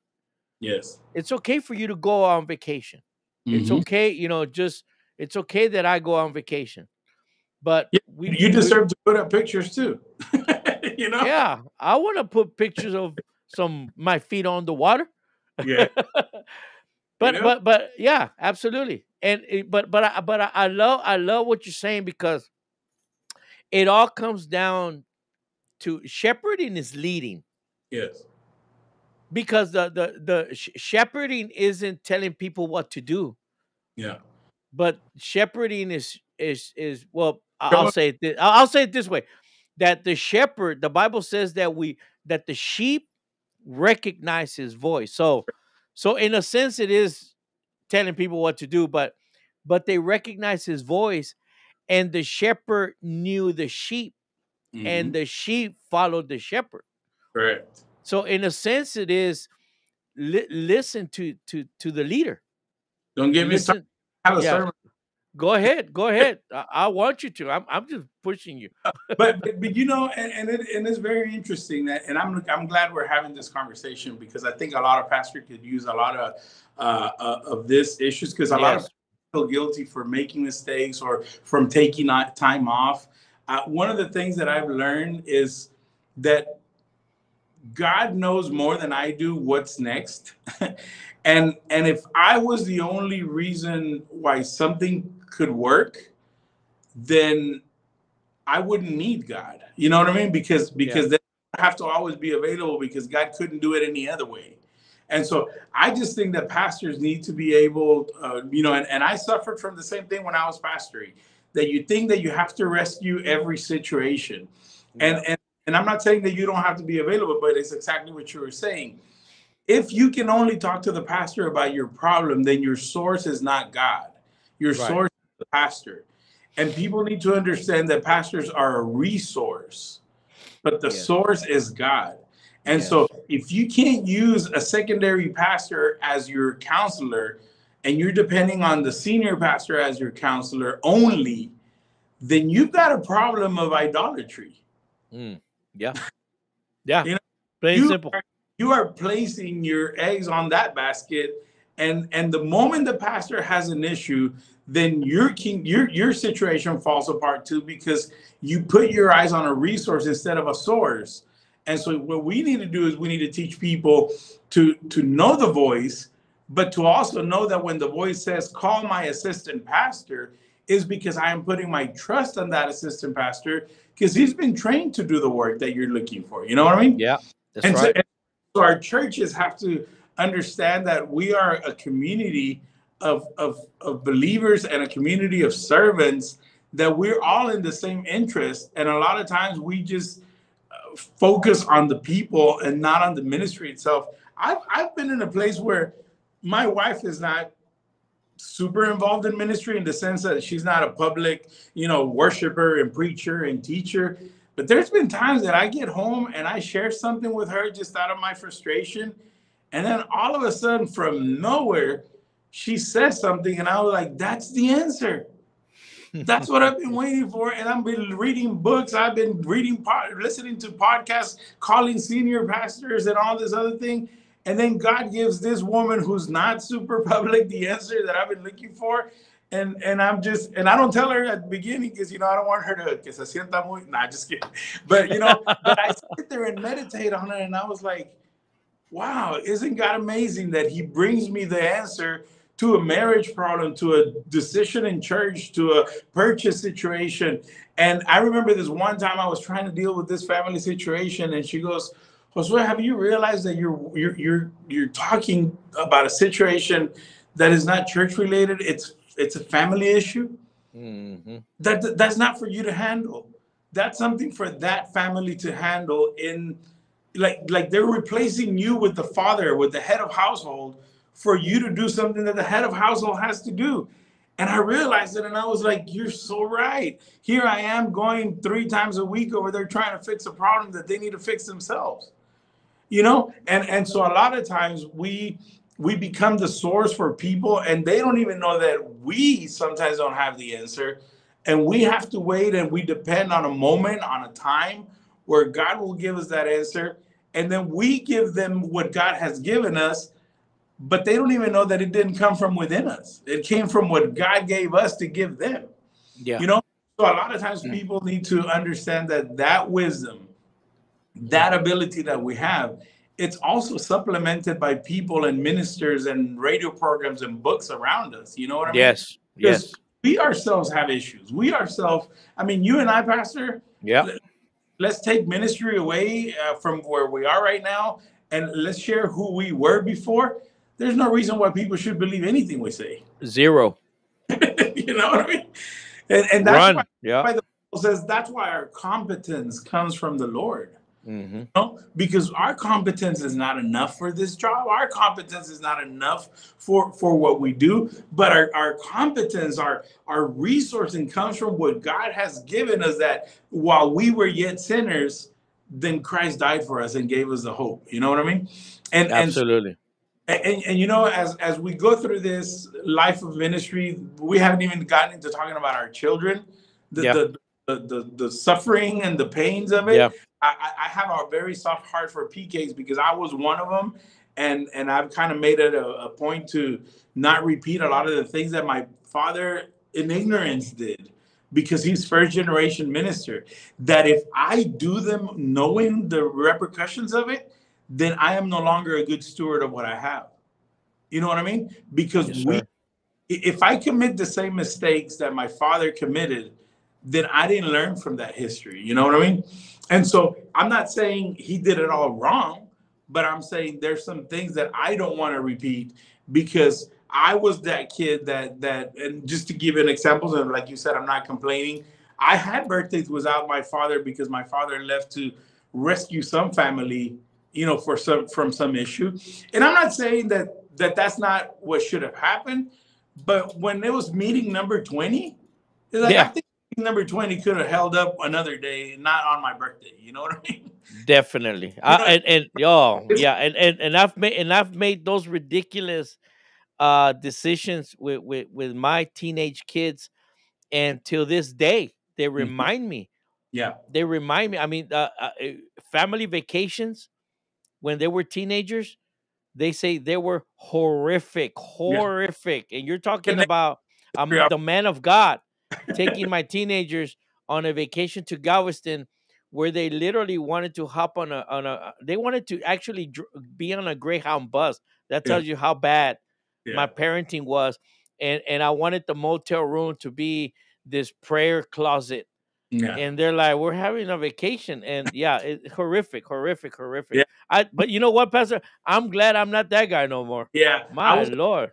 Yes. It's okay for you to go on vacation. It's Mhm. okay you know just It's okay that I go on vacation, but Yeah, we you we- deserve to put up pictures too. you know? yeah, I want to put pictures of some my feet on the water. Yeah. but know? but but yeah, absolutely. And it, but but I, but I, I love I love what you're saying because it all comes down to shepherding is leading Yes. because the the the shepherding isn't telling people what to do, Yeah. but shepherding is is is well I'll say it thi- I'll I'll say it this way that the shepherd the Bible says that we that the sheep recognize his voice. So so in a sense it is telling people what to do but but they recognize his voice and the shepherd knew the sheep and Mhm. the sheep followed the shepherd. correct. So in a sense it is li- listen to to to the leader. Don't get me started. I have a yeah. sermon go ahead, go ahead. I, I want you to. I'm I'm just pushing you. but, but but you know, and and, it, and it's very interesting that, and I'm I'm glad we're having this conversation because I think a lot of pastors could use a lot of uh, uh, of this issues because a lot of people feel guilty for making mistakes or from taking time off. Uh, one of the things that I've learned is that God knows more than I do what's next. and and if I was the only reason why something could work, then I wouldn't need God. You know what I mean? Because because then I have to always be available because God couldn't do it any other way. And so I just think that pastors need to be able, uh, you know, and, and I suffered from the same thing when I was pastoring, that you think that you have to rescue every situation. And, and and I'm not saying that you don't have to be available, but it's exactly what you were saying. If you can only talk to the pastor about your problem, then your source is not God. Your Right. source pastor. And people need to understand that pastors are a resource, but the Yes. source is God. And Yes. so if you can't use a secondary pastor as your counselor and you're depending on the senior pastor as your counselor only, then you've got a problem of idolatry. Mm, yeah, yeah. You know, Plain you simple. Are, you are placing your eggs on that basket, and and the moment the pastor has an issue, then your king your your situation falls apart too because you put your eyes on a resource instead of a source. And so what we need to do is we need to teach people to to know the voice, but to also know that when the voice says call my assistant pastor is because I am putting my trust on that assistant pastor because he's been trained to do the work that you're looking for. You know what I mean? Yeah, that's and, so, right. and so our churches have to understand that we are a community of, of, of believers and a community of servants that we're all in the same interest. And a lot of times we just uh, focus on the people and not on the ministry itself. I've, I've been in a place where my wife is not super involved in ministry in the sense that she's not a public, you know, worshiper and preacher and teacher. But there's been times that I get home and I share something with her just out of my frustration. And then all of a sudden, from nowhere, she says something, and I was like, that's the answer. That's what I've been waiting for. And I've been reading books, I've been reading, listening to podcasts, calling senior pastors, and all this other thing. And then God gives this woman who's not super public the answer that I've been looking for. And and I'm just and I don't tell her at the beginning because you know I don't want her to que se sienta muy nah just kidding. But you know, but I sit there and meditate on it and I was like, wow, isn't God amazing that He brings me the answer to a marriage problem, to a decision in church, to a purchase situation. And I remember this one time I was trying to deal with this family situation, and she goes, Josue, have you realized that you're you're you're you're talking about a situation that is not church related? It's it's a family issue. Mhm. That that's not for you to handle. That's something for that family to handle. In like like they're replacing you with the father, with the head of household, for you to do something that the head of household has to do. And I realized it, and I was like, "You're so right." Here I am going three times a week over there trying to fix a problem that they need to fix themselves you know and and so a lot of times we we become the source for people and they don't even know that we sometimes don't have the answer and we have to wait and we depend on a moment on a time where god will give us that answer and then we give them what god has given us but they don't even know that it didn't come from within us. It came from what God gave us to give them. Yeah. You know, so a lot of times Mm. people need to understand that that wisdom, that ability that we have, it's also supplemented by people and ministers and radio programs and books around us. You know what I mean? Yes. Yes. We ourselves have issues. We ourselves, I mean, you and I, Pastor, Yeah. Let's take ministry away uh, from where we are right now and let's share who we were before. There's no reason why people should believe anything we say. Zero. you know what I mean? And, and that's Run. why, Yeah. why the Bible says that's why our competence comes from the Lord. Hmm You know? Because our competence is not enough for this job. Our competence is not enough for, for what we do. But our, our competence, our, our resourcing comes from what God has given us that while we were yet sinners, then Christ died for us and gave us the hope. You know what I mean? And and Absolutely. and, and, and you know, as as we go through this life of ministry, we haven't even gotten into talking about our children, the Yeah. the, the, the the suffering and the pains of it. Yeah. I, I have a very soft heart for PKs because I was one of them, and and I've kind of made it a, a point to not repeat a lot of the things that my father in ignorance did because he's first generation minister that if i do them knowing the repercussions of it then i am no longer a good steward of what i have you know what i mean because Yes, we if i commit the same mistakes that my father committed then i didn't learn from that history you know what i mean and so i'm not saying he did it all wrong but i'm saying there's some things that i don't want to repeat because I was that kid that that and just to give an example, and like you said, I'm not complaining. I had birthdays without my father because my father left to rescue some family, you know, for some from some issue. And I'm not saying that that that's not what should have happened, but when it was meeting number 20, it's like I Yeah. think meeting number 20 could have held up another day, not on my birthday. You know what I mean? Definitely. I, and and oh yeah, and, and and I've made and I've made those ridiculous uh decisions with with with my teenage kids, and till this day they remind me. Yeah. They remind me. I mean, uh, uh, uh, family vacations when they were teenagers, they say they were horrific, horrific, and you're talking about I'm Yeah. the man of God taking my teenagers on a vacation to Galveston where they literally wanted to hop on a on a they wanted to actually be on a Greyhound bus. That Yeah. tells you how bad Yeah. my parenting was, and and I wanted the motel room to be this prayer closet, yeah. and they're like, "We're having a vacation," and yeah, it's horrific, horrific, horrific. Yeah. I but you know what, Pastor? I'm glad I'm not that guy no more. Yeah. I My was lord,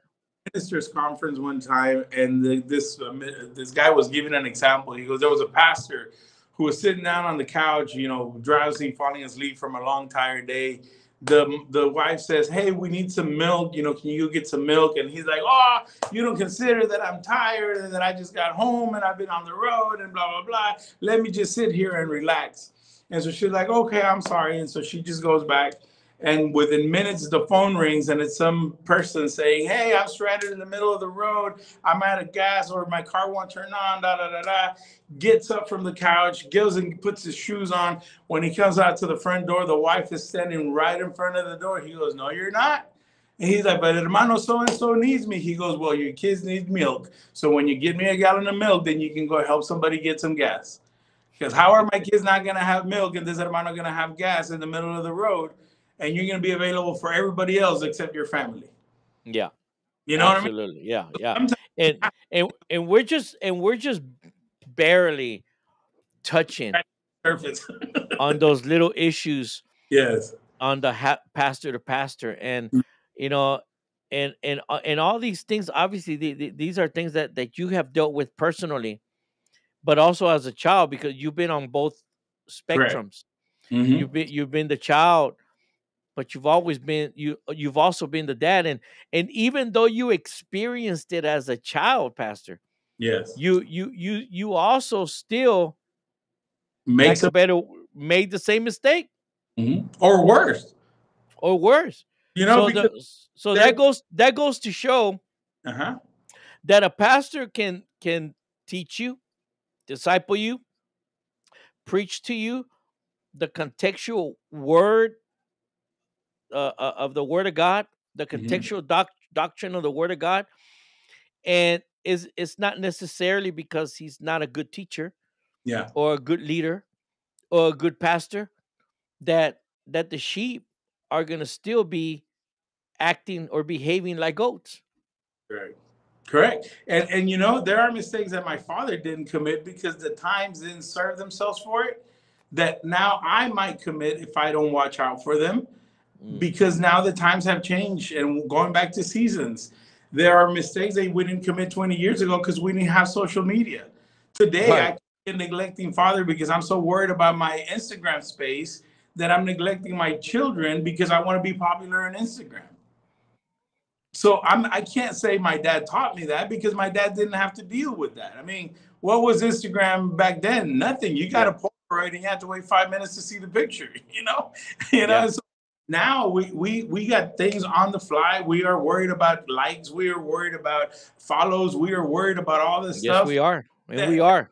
ministers conference one time, and the, this uh, this guy was giving an example. He goes, there was a pastor who was sitting down on the couch, you know, drowsy, falling asleep from a long tired day. The the wife says, "Hey, we need some milk. You know, can you get some milk?" And he's like, "Oh, you don't consider that I'm tired and that I just got home and I've been on the road and blah blah blah. Let me just sit here and relax." And so she's like, "Okay, I'm sorry." And so she just goes back. And within minutes, the phone rings and it's some person saying, Hey, I'm stranded in the middle of the road. I'm out of gas or my car won't turn on, da da da da. Gets up from the couch, goes and puts his shoes on. When he comes out to the front door, the wife is standing right in front of the door. He goes, No, you're not. And he's like, But hermano so and so needs me. He goes, Well, your kids need milk. So when you get me a gallon of milk, then you can go help somebody get some gas. Because how are my kids not going to have milk and this hermano going to have gas in the middle of the road? And you're going to be available for everybody else except your family. yeah, You know what I mean? absolutely, yeah, yeah. And and and we're just and we're just barely touching Surface. on those little issues yes. on the ha- pastor to pastor and Mm. you know and and uh, and all these things obviously the, the- these are things that that you have dealt with personally but also as a child because you've been on both spectrums Mhm. you've been you've been the child but you've always been you you've also been the dad and and even though you experienced it as a child pastor Yes. you you you you also still Makes a better made the same mistake Mhm. or worse. or worse You know, so the, so that goes that goes to show uh-huh. that a pastor can can teach you disciple you preach to you the contextual word uh, uh, of the word of god the Mhm. contextual doc, doctrine of the Word of God, and is it's not necessarily because he's not a good teacher Yeah. or a good leader or a good pastor that that the sheep are gonna still be acting or behaving like goats. Right. Correct. And and you know, there are mistakes that my father didn't commit because the times didn't serve themselves for it. That now I might commit if I don't watch out for them. Mm. Because now the times have changed and going back to seasons. There are mistakes they we didn't commit 20 years ago because we didn't have social media. Today Right. I can neglecting father because I'm so worried about my Instagram space that I'm neglecting my children because I want to be popular on Instagram. So I'm I can't say my dad taught me that because my dad didn't have to deal with that. I mean, what was Instagram back then? Nothing. You got a Polaroid and you have to wait five minutes to see the picture. You know, you know. Yeah. So now we we we got things on the fly. We are worried about likes. We are worried about follows. We are worried about all this stuff. Yes, stuff we are. And that- we are.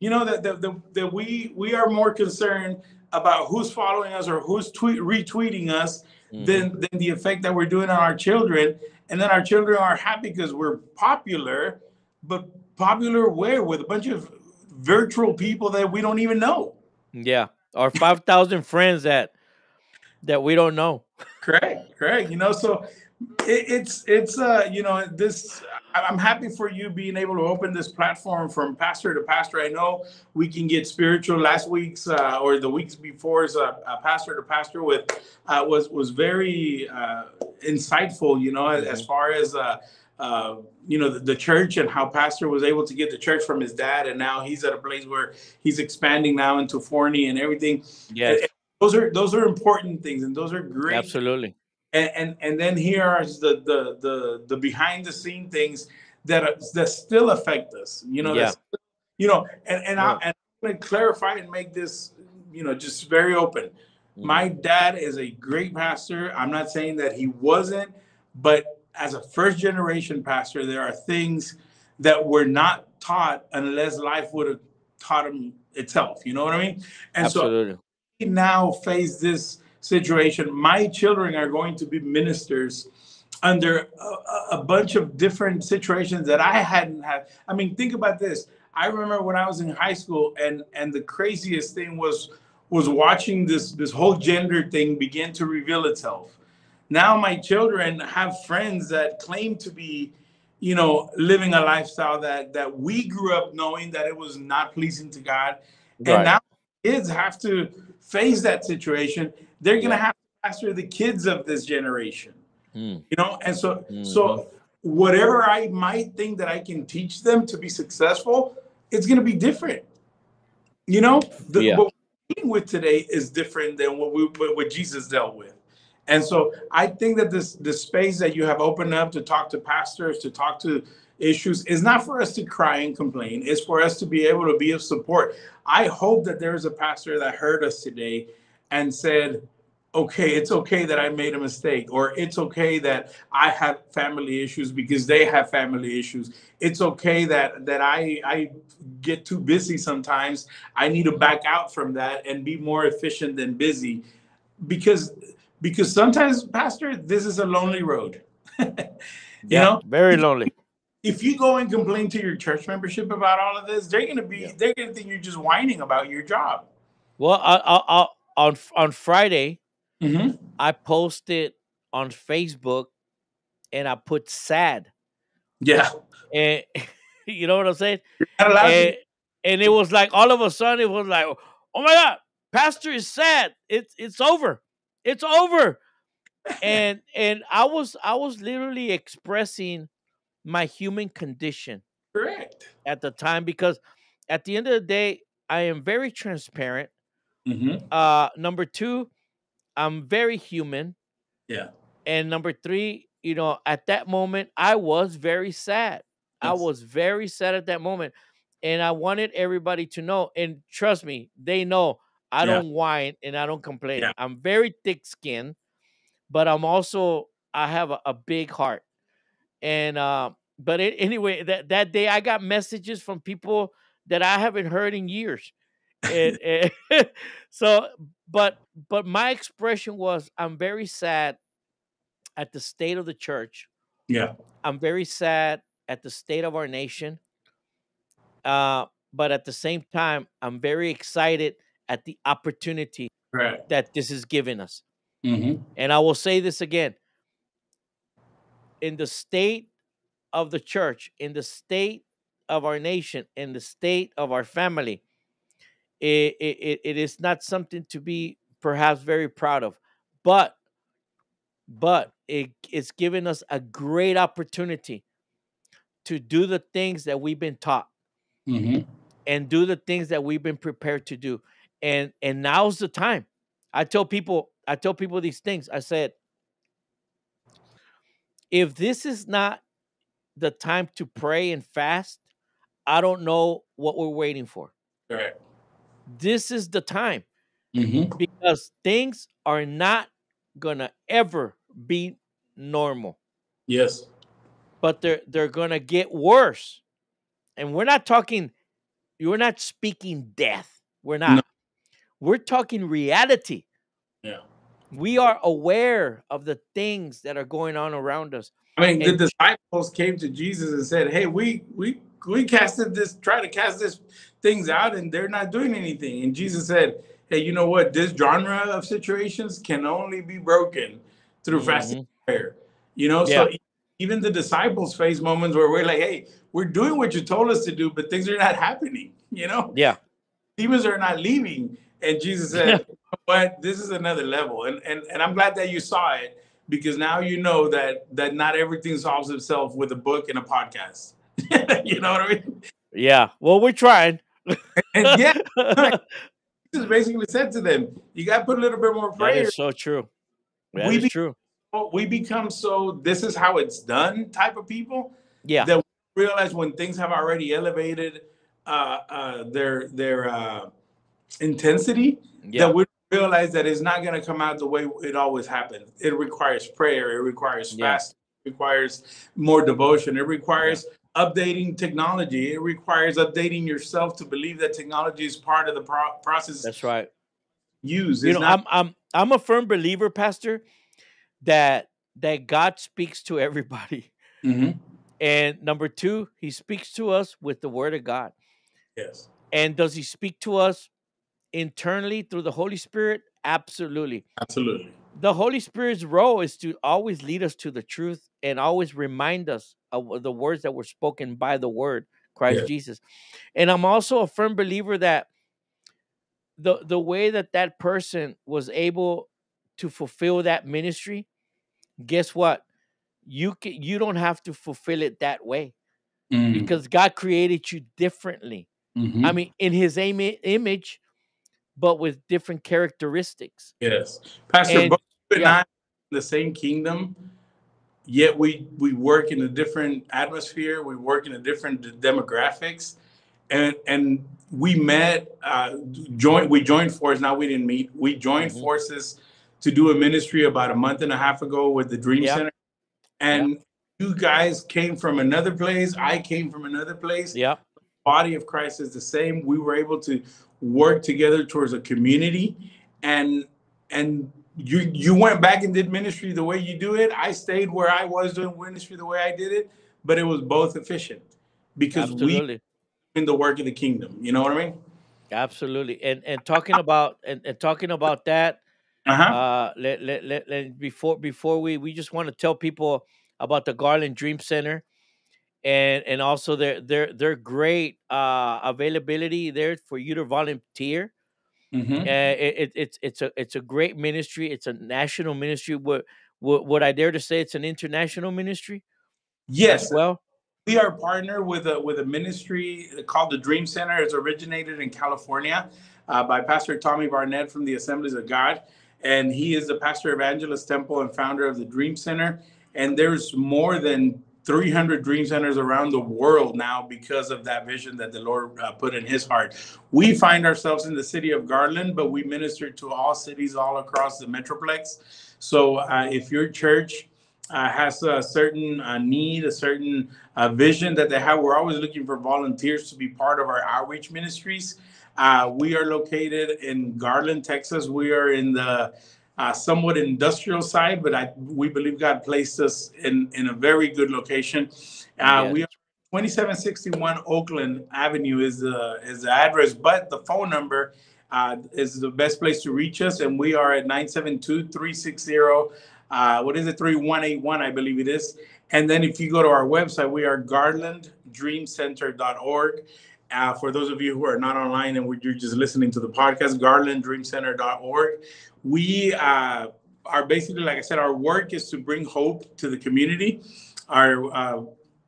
you know that that, that, we we are more concerned about who's following us or who's tweet retweeting us Mhm. than than the effect that we're doing on our children and then our children are happy because we're popular but popular where with a bunch of virtual people that we don't even know Yeah. Our five thousand friends that that we don't know. correct correct you know so it, it's it's uh you know this i'm happy for you being able to open this platform from pastor to pastor. I know we can get spiritual. Last week's uh, or the weeks before's uh, uh, pastor to pastor with uh, was was very uh, insightful you know as, as far as uh, uh, you know the, the church and how pastor was able to get the church from his dad. And now he's at a place where he's expanding now into Forney and everything. Yes, those are those are important things and those are great absolutely. and and, and then here are the, the the the behind the scene things that are, that still affect us you know Yeah. you know and and, I, and i'm going to clarify and make this you know just very open Mm. my dad is a great pastor i'm not saying that he wasn't but as a first generation pastor there are things that were not taught unless life would have taught him itself you know what i mean and Absolutely. we now face this situation, my children are going to be ministers under a, a- bunch of different situations that I hadn't had. I mean, think about this. I remember when I was in high school, and and the craziest thing was was watching this this whole gender thing begin to reveal itself. Now my children have friends that claim to be, you know, living a lifestyle that that we grew up knowing that it was not pleasing to God, and now kids have to face that situation. They're gonna have to pastor the kids of this generation, Mm. you know. And so, Mhm. so whatever I might think that I can teach them to be successful, it's gonna be different. You know, the, Yeah. what we're dealing with today is different than what we what what Jesus dealt with. And so I think that this the space that you have opened up to talk to pastors, to talk to issues, is not for us to cry and complain. It's for us to be able to be of support. I hope that there is a pastor that heard us today and said, okay, it's okay that I made a mistake, or it's okay that I have family issues because they have family issues. It's okay that that I I get too busy sometimes. I need to back out from that and be more efficient than busy because because sometimes pastor this is a lonely road you Yeah, know very lonely. If you go and complain to your church membership about all of this they're gonna be Yeah. they're gonna think you're just whining about your job Well, I, I, I, on on Friday, mm-hmm. I posted on Facebook, and I put sad, yeah and you know what I'm saying. Not allowed to- and, and it was like all of a sudden it was like, oh my god, Pastor is sad. It's it's over. It's over. and and I was I was literally expressing my human condition correct at the time because at the end of the day, I am very transparent. mm-hmm. Uh number two, I'm very human. yeah And number three, you know, at that moment, I was very sad. I was very sad at that moment. And I wanted everybody to know. And trust me, they know I Yeah. don't whine and I don't complain. Yeah. I'm very thick skinned, but I'm also, I have a, a big heart. And, uh, but it, anyway, that, that day I got messages from people that I haven't heard in years. and, and so, but, but my expression was, I'm very sad at the state of the church. Yeah. I'm very sad at the state of our nation. Uh, but at the same time, I'm very excited at the opportunity Right. that this is giving us. Mm-hmm. And I will say this again in the state of the church, in the state of our nation, in the state of our family, it, it, it is not something to be perhaps very proud of. But but it, it's given us a great opportunity to do the things that we've been taught Mm-hmm. and do the things that we've been prepared to do. And and now's the time. I tell people, I tell people these things. I said, if this is not the time to pray and fast, I don't know what we're waiting for. Right. This is the time Mm-hmm. because things are not gonna ever be normal, Yes. but they're they're gonna get worse. And we're not talking, we're not speaking death. We're not. We're talking reality. Yeah. We are aware of the things that are going on around us. I mean, the disciples came to Jesus and said, "Hey, we we we casted this, try to cast this things out, and they're not doing anything." And Jesus said, "Hey, you know what? This genre of situations can only be broken through fasting mm-hmm. and prayer." You know, so Yeah. e- even the disciples face moments where we're like, "Hey, we're doing what you told us to do, but things are not happening." You know, Yeah. demons are not leaving. And Jesus said, "But this is another level." And and and I'm glad that you saw it because now you know that that not everything solves itself with a book and a podcast. you know what I mean? Yeah. Well, we're trying. And yeah, basically said to them, "You got to put a little bit more that prayer." is so true. That We is be- true. We become so this is how it's done type of people Yeah. that we realize when things have already elevated uh, uh, their their uh, intensity Yeah. that we realize that it's not going to come out the way it always happens. It requires prayer. It requires Yeah. fast. It requires more devotion. It requires updating technology. It requires updating yourself to believe that technology is part of the pro- process That's right. Use. You know, I'm I'm I'm a firm believer, Pastor, that that God speaks to everybody. Mhm. And number two, he speaks to us with the word of God. Yes. And does he speak to us internally through the Holy Spirit? Absolutely. Absolutely. The Holy Spirit's role is to always lead us to the truth and always remind us of the words that were spoken by the word, Christ Yeah. Jesus. And I'm also a firm believer that the the way that that person was able to fulfill that ministry, guess what? You can, you don't have to fulfill it that way Mhm. because God created you differently. Mhm. I mean, in His ima- image, but with different characteristics. Yes, Pastor. And- both you and yeah. I in the same kingdom, yet we we work in a different atmosphere. We work in a different demographics, and and we met, uh, joined. We joined forces. Now we didn't meet. We joined Mhm. forces to do a ministry about a month and a half ago with the Dream Yeah. Center, and you guys came from another place. I came from another place Yeah, body of Christ is the same. We were able to work together towards a community, and and you you went back and did ministry the way you do it. I stayed where I was doing ministry the way I did it, but it was both efficient because we in the work of the kingdom. You know what I mean? Absolutely. And and talking about and, and talking about that, Uh-huh. uh let, let, let, let before before we we just want to tell people about the Garland Dream Center and and also their their their great uh availability there for you to volunteer. Mhm. Uh, it, it, it's it's a it's a great ministry. It's a national ministry. What would would I dare to say it's an international ministry Yes, well? we are partnered with a with a ministry called the Dream Center. It's originated in California uh, by Pastor Tommy Barnett from the Assemblies of God, and he is the pastor of Angelus Temple and founder of the Dream Center. And there's more than 300 dream centers around the world now because of that vision that the Lord uh, put in His heart. We find ourselves in the city of Garland, but we minister to all cities all across the metroplex. So uh, if your church uh, has a certain uh, need, a certain uh, vision that they have. We're always looking for volunteers to be part of our outreach ministries. Uh, we are located in Garland, Texas. We are in the uh, somewhat industrial side, but I we believe God placed us in in a very good location. Uh, We are 2761 Oakland Avenue is the is the address, but the phone number uh, is the best place to reach us, and we are at 972-360. Uh, what is it? 3181, I believe it is. And then if you go to our website, we are garlanddreamcenter.org. Uh, for those of you who are not online and you're just listening to the podcast, garlanddreamcenter.org. We uh, are basically, like I said, our work is to bring hope to the community. Our uh,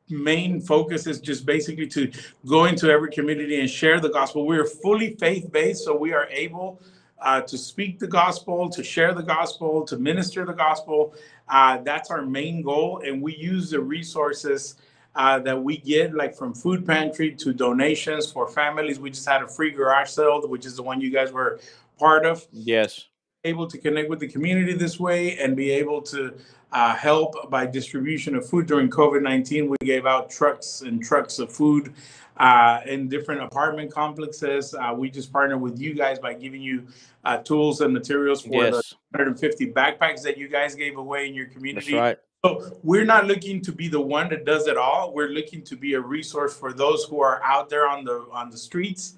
main focus is just basically to go into every community and share the gospel. We are fully faith based, so we are able uh, to speak the gospel, to share the gospel, to minister the gospel. Uh, that's our main goal, and we use the resources. Uh, that we get, like from food pantry to donations for families. We just had a free garage sale, which is the one you guys were part of. Yes. Able to connect with the community this way and be able to uh, help by distribution of food during COVID 19. We gave out trucks and trucks of food uh, in different apartment complexes. Uh, we just partnered with you guys by giving you uh, tools and materials for yes. the 150 backpacks that you guys gave away in your community. That's right. So we're not looking to be the one that does it all. We're looking to be a resource for those who are out there on the on the streets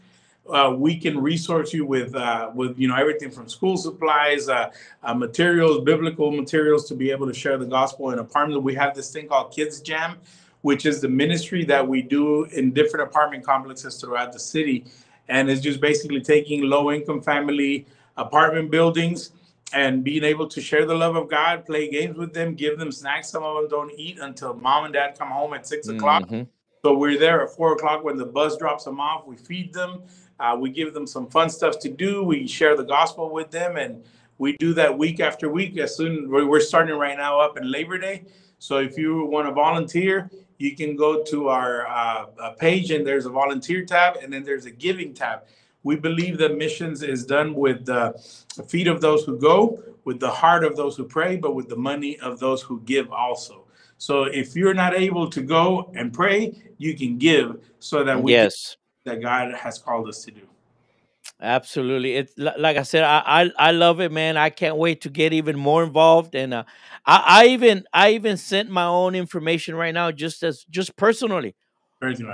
uh, we can resource you with uh, with you know everything from school supplies, uh, uh, materials, biblical materials to be able to share the gospel in apartments. We have this thing called Kids Jam, which is the ministry that we do in different apartment complexes throughout the city, and it's just basically taking low income family apartment buildings and being able to share the love of God, play games with them, give them snacks. Some of them don't eat until mom and dad come home at 6 o'clock. Mm-hmm. So we're there at four o'clock when the bus drops them off. We feed them uh, we give them some fun stuff to do. We share the gospel with them, and we do that week after week. As soon we're starting right now up in Labor Day. So if you want to volunteer, you can go to our uh, page, and there's a volunteer tab, and then there's a giving tab. We believe that missions is done with the feet of those who go, with the heart of those who pray, but with the money of those who give also. So if you're not able to go and pray, you can give so that we yes that God has called us to do. Absolutely. It's like I said, I, I, I love it, man. I can't wait to get even more involved. And uh, I, I even I even sent my own information right now, just as just personally.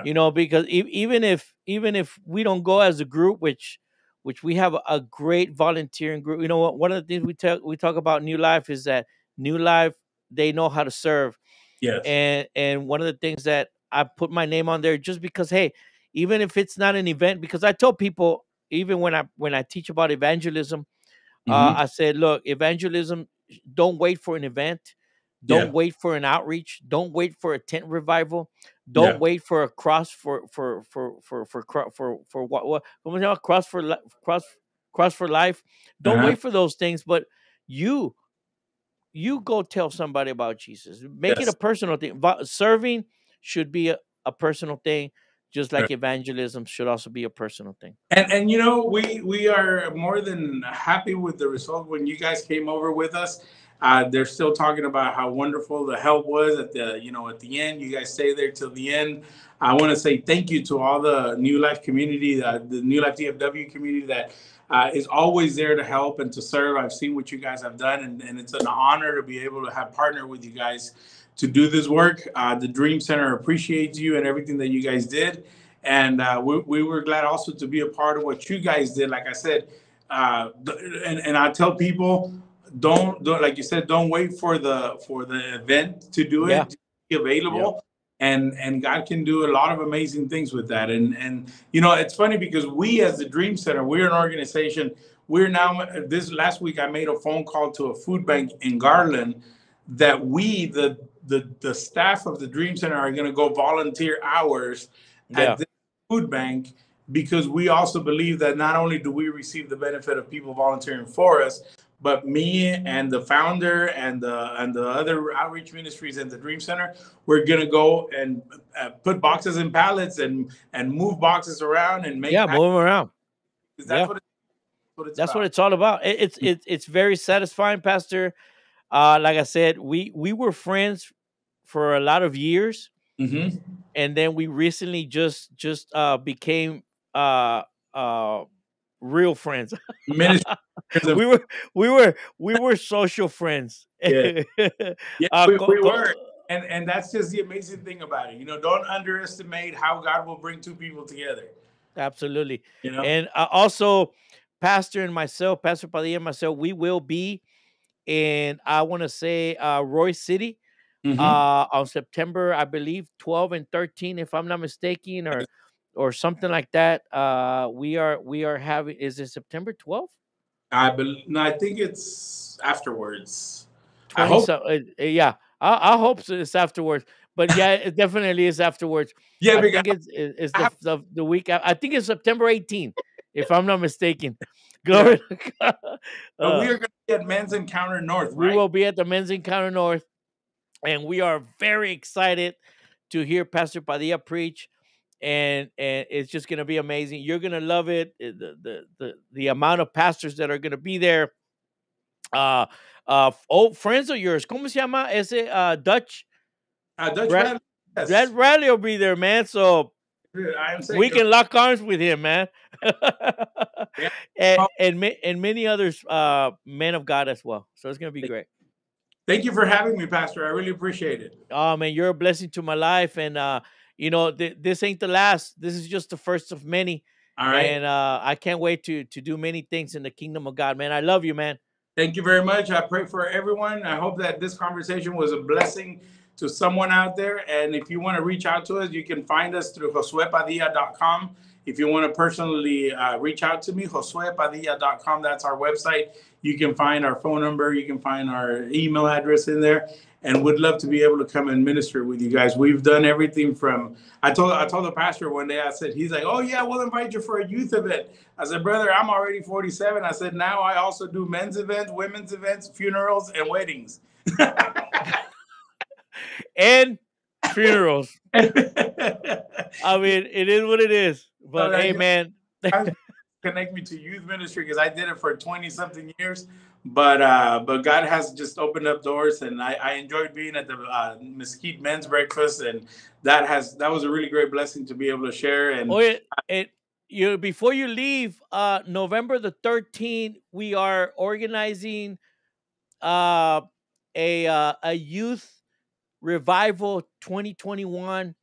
You know, because e- even if even if we don't go as a group, which which we have a, a great volunteering group. You know what? One of the things we talk we talk about New Life is that New Life they know how to serve. Yes. And and one of the things that I put my name on there just because hey, even if it's not an event because i tell people even when i when i teach about evangelism uh, mm-hmm. uh, i said look evangelism don't wait for an event don't yeah. wait for an outreach don't wait for a tent revival don't yeah. wait for a cross for for for for for for for, for what what what cross for cross cross for life don't uh-huh. wait for those things but you you go tell somebody about jesus make yes. it a personal thing serving should be a, a personal thing just like evangelism should also be a personal thing. And and you know we we are more than happy with the result. When you guys came over with us uh, they're still talking about how wonderful the help was at the you know at the end. You guys stay there till the end. I want to say thank you to all the new life community uh, the new life dfw community that uh, is always there to help and to serve. I've seen what you guys have done and, and it's an honor to be able to have partnered with you guys to do this work. Uh, the Dream Center appreciates you and everything that you guys did. And uh, we, we, were glad also to be a part of what you guys did. Like I said, uh, and, and I tell people, don't, don't, like you said, don't wait for the for the event to do it. Yeah. Be available. Yeah. And, and God can do a lot of amazing things with that. And and you know it's funny because we as the Dream Center, we're an organization. We're now this last week I made a phone call to a food bank in Garland that we the the the staff of the Dream Center are going to go volunteer hours yeah. at the food bank because we also believe that not only do we receive the benefit of people volunteering for us, but me and the founder and the and the other outreach ministries and the Dream Center, we're gonna go and uh, put boxes in pallets and and move boxes around and make yeah, move them around. That's yeah. what, what it's that's about. what it's all about. It, it's it's it's very satisfying, Pastor. Uh, like I said, we we were friends for a lot of years, mm-hmm. and then we recently just just uh, became uh, uh, real friends. We were we were we were social friends. Yeah. yeah, Uh, we, we were. And and that's just the amazing thing about it. You know, don't underestimate how God will bring two people together. Absolutely. You know, And uh, also, Pastor and myself, Pastor Padilla and myself, we will be in, I want to say, uh, Royse City Mhm. uh, on September, I believe, 12 and 13, if I'm not mistaken, or or something like that. Uh, we are we are having. Is it September 12th? I believe no, I think it's afterwards. I hope. so- uh, uh, yeah, I, I hope so it's afterwards. But yeah, it definitely is afterwards. Yeah, I because think it's it's the, the the week. I think it's September 18th, if I'm not mistaken. Glory to God. Uh, we are going to be at Men's Encounter North, we will be at the Men's Encounter North, and we are very excited to hear Pastor Padilla preach. And and it's just gonna be amazing. You're gonna love it. uh, The the the, the amount of pastors that are gonna be there. Uh uh old friends of yours. ¿Cómo se llama ese uh Dutch? Uh, Dutch Rally, yes. Red Rally will be there, man. So I am saying we can lock arms with him, man. and and ma- and many others, uh, men of God as well. So it's gonna be great. Thank you for having me, Pastor. I really appreciate it. Oh man, you're a blessing to my life, and uh, you know th- this ain't the last. This is just the first of many, All right. and uh, I can't wait to to do many things in the kingdom of God, man. I love you, man. Thank you very much. I pray for everyone. I hope that this conversation was a blessing to someone out there. And if you want to reach out to us, you can find us through josuepadilla.com. If you want to personally uh, reach out to me, josuepadilla.com, that's our website. You can find our phone number, you can find our email address in there, and would love to be able to come and minister with you guys. We've done everything from I told I told the pastor one day, I said, he's like, Oh yeah, we'll invite you for a youth event. I said, brother, I'm already 47. I said, now I also do men's events, women's events, funerals, and weddings. And funerals. I mean, it is what it is. But that- hey, man, connect me to youth ministry because I did it for 20 something years. But uh, but God has just opened up doors, and I, I enjoyed being at the uh, Mesquite Men's Breakfast, and that has that was a really great blessing to be able to share. And oh, it, it you before you leave, uh, November the thirteenth, we are organizing uh a uh, a youth revival 2021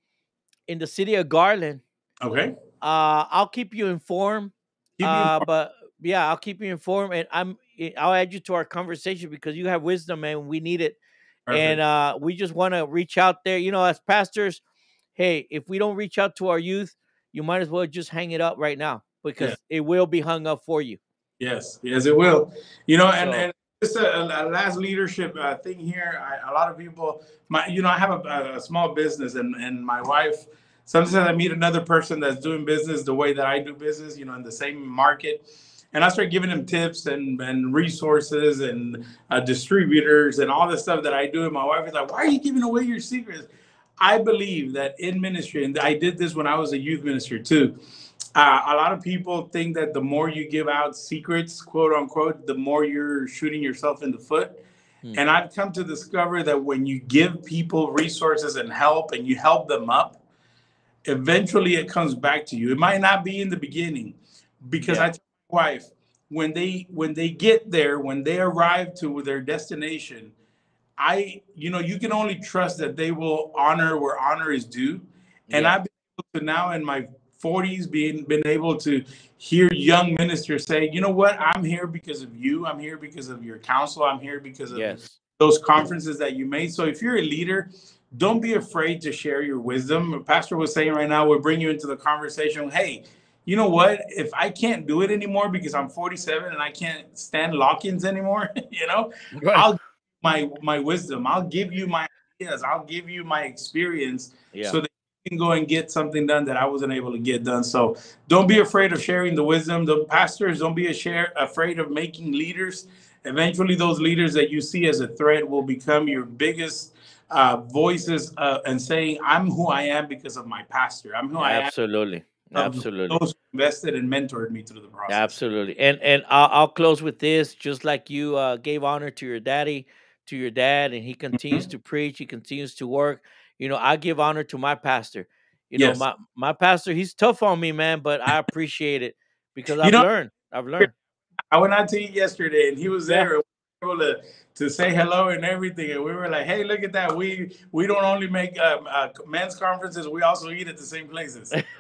in the city of Garland. okay, Uh, I'll keep you informed. Keep uh, informed. but yeah, I'll keep you informed, and I'm I'll add you to our conversation because you have wisdom and we need it. And uh, we just want to reach out there. You know, as pastors, hey, if we don't reach out to our youth, you might as well just hang it up right now because it will be hung up for you. Yes, yes, it will. You know, and, So- and just a, a last leadership uh, thing here. I, a lot of people, my, you know, I have a, a small business, and and my wife. Sometimes I meet another person that's doing business the way that I do business. You know, in the same market, and I start giving them tips and and resources and uh, distributors and all the stuff that I do. And my wife is like, "Why are you giving away your secrets?" I believe that in ministry, and I did this when I was a youth minister too. Uh, a lot of people think that the more you give out secrets, quote unquote, the more you're shooting yourself in the foot. Hmm. And I've come to discover that when you give people resources and help and you help them up, eventually it comes back to you. It might not be in the beginning because Yeah. I tell my wife when they when they get there, when they arrive to their destination, I you know you can only trust that they will honor where honor is due. And Yeah. I've been able to now in my 40s being been able to hear young ministers say, you know what, I'm here because of you. I'm here because of your counsel. I'm here because of Yes. those conferences that you made. So if you're a leader, don't be afraid to share your wisdom. Pastor was saying right now, we'll bring you into the conversation. Hey, you know what? If I can't do it anymore because I'm 47 and I can't stand lock-ins anymore, you know, I'll give my my wisdom. I'll give you my ideas. I'll give you my experience yeah. so that can go and get something done that I wasn't able to get done. So don't be afraid of sharing the wisdom. The pastors don't be a share, afraid of making leaders. Eventually, those leaders that you see as a threat will become your biggest uh, voices uh, and saying, "I'm who I am because of my pastor. I'm who I am." Absolutely. Absolutely. Those who invested and mentored me through the process. Absolutely. And and I'll, I'll close with this. Just like you uh, gave honor to your daddy, to your dad, and he continues Mm-hmm. to preach. He continues to work. You know, I give honor to my pastor. You know, my my pastor. He's tough on me, man, but I appreciate it because You I've know- learned. I've learned. I went out to eat yesterday, and he was there. and we were able to to say hello and everything, and we were like, "Hey, look at that! We we don't only make um, uh, men's conferences; we also eat at the same places."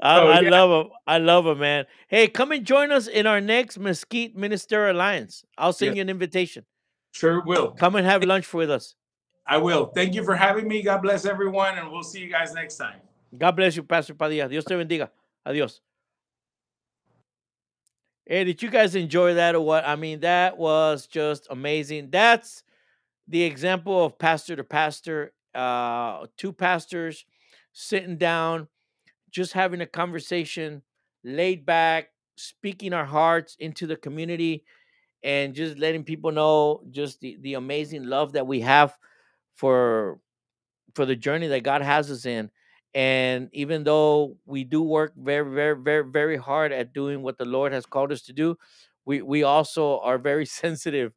I, So, I yeah. love him. I love him, man. Hey, come and join us in our next Mesquite Minister Alliance. I'll send Yes. you an invitation. Sure will. Come and have lunch with us. I will. Thank you for having me. God bless everyone, and we'll see you guys next time. God bless you, Pastor Padilla. Dios te bendiga. Adios. Hey, did you guys enjoy that or what? I mean, that was just amazing. That's the example of pastor to pastor, uh, two pastors sitting down, just having a conversation, laid back, speaking our hearts into the community, and just letting people know just the, the amazing love that we have for for the journey that God has us in. And even though we do work very, very, very, very hard at doing what the Lord has called us to do, we we also are very sensitive,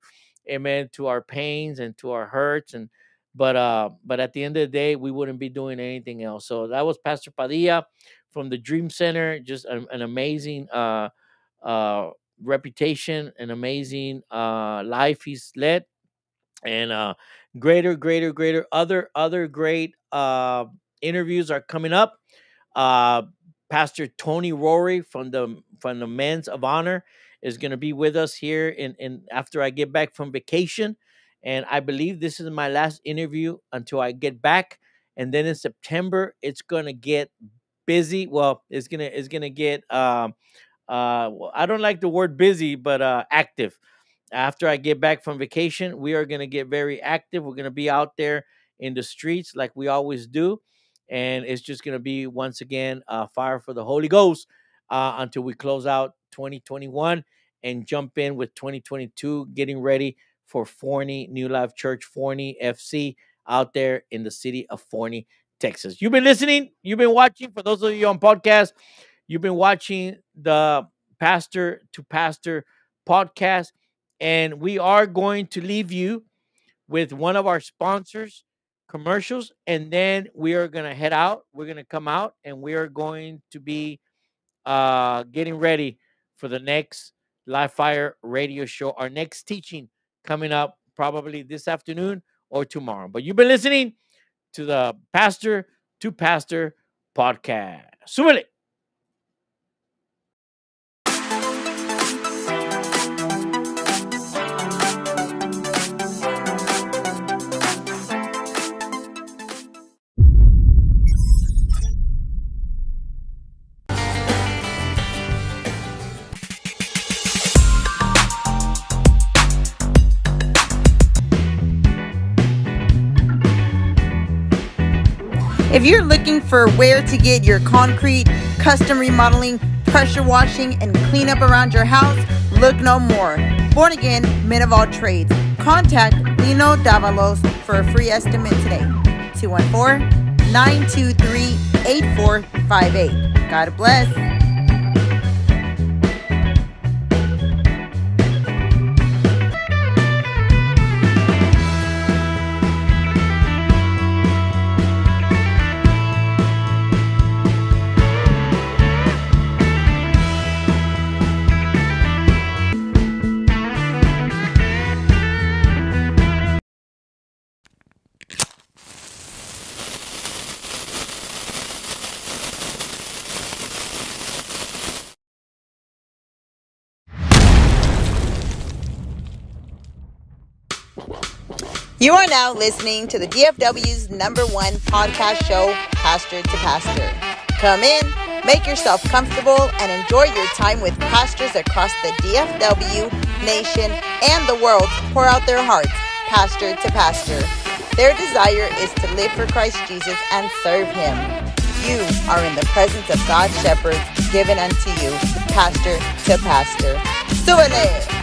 amen, to our pains and to our hurts. And but uh, but at the end of the day, we wouldn't be doing anything else. So that was Pastor Padilla from the Dream Center, just an, an amazing uh uh reputation, an amazing uh life he's led and uh greater greater greater other other great uh interviews are coming up. Uh pastor tony rory from the from the men's of honor is going to be with us here in in after i get back from vacation and i believe this is my last interview until i get back and then in september it's going to get busy well it's going to it's going to get um uh i don't like the word busy but uh active after I get back from vacation, we are going to get very active. We're going to be out there in the streets like we always do. And it's just going to be, once again, uh, fire for the Holy Ghost uh, until we close out 2021 and jump in with 2022, getting ready for Forney New Life Church, Forney FC, out there in the city of Forney, Texas. You've been listening, you've been watching. For those of you on podcast, you've been watching the Pastor to Pastor podcast and we are going to leave you with one of our sponsors commercials and then we are going to head out. We're going to come out and we are going to be uh getting ready for the next live fire radio show our next teaching coming up probably this afternoon or tomorrow. But you've been listening to the pastor to pastor podcast. Súbele. If you're looking for where to get your concrete, custom remodeling, pressure washing, and cleanup around your house, look no more. Born again, men of all trades. Contact Lino Davalos for a free estimate today. 214 923 8458. God bless. You are now listening to the DFW's number one podcast show, Pastor to Pastor. Come in, make yourself comfortable, and enjoy your time with pastors across the DFW, nation, and the world pour out their hearts, pastor to pastor. Their desire is to live for Christ Jesus and serve Him. You are in the presence of God's shepherds given unto you, pastor to pastor. Súbele!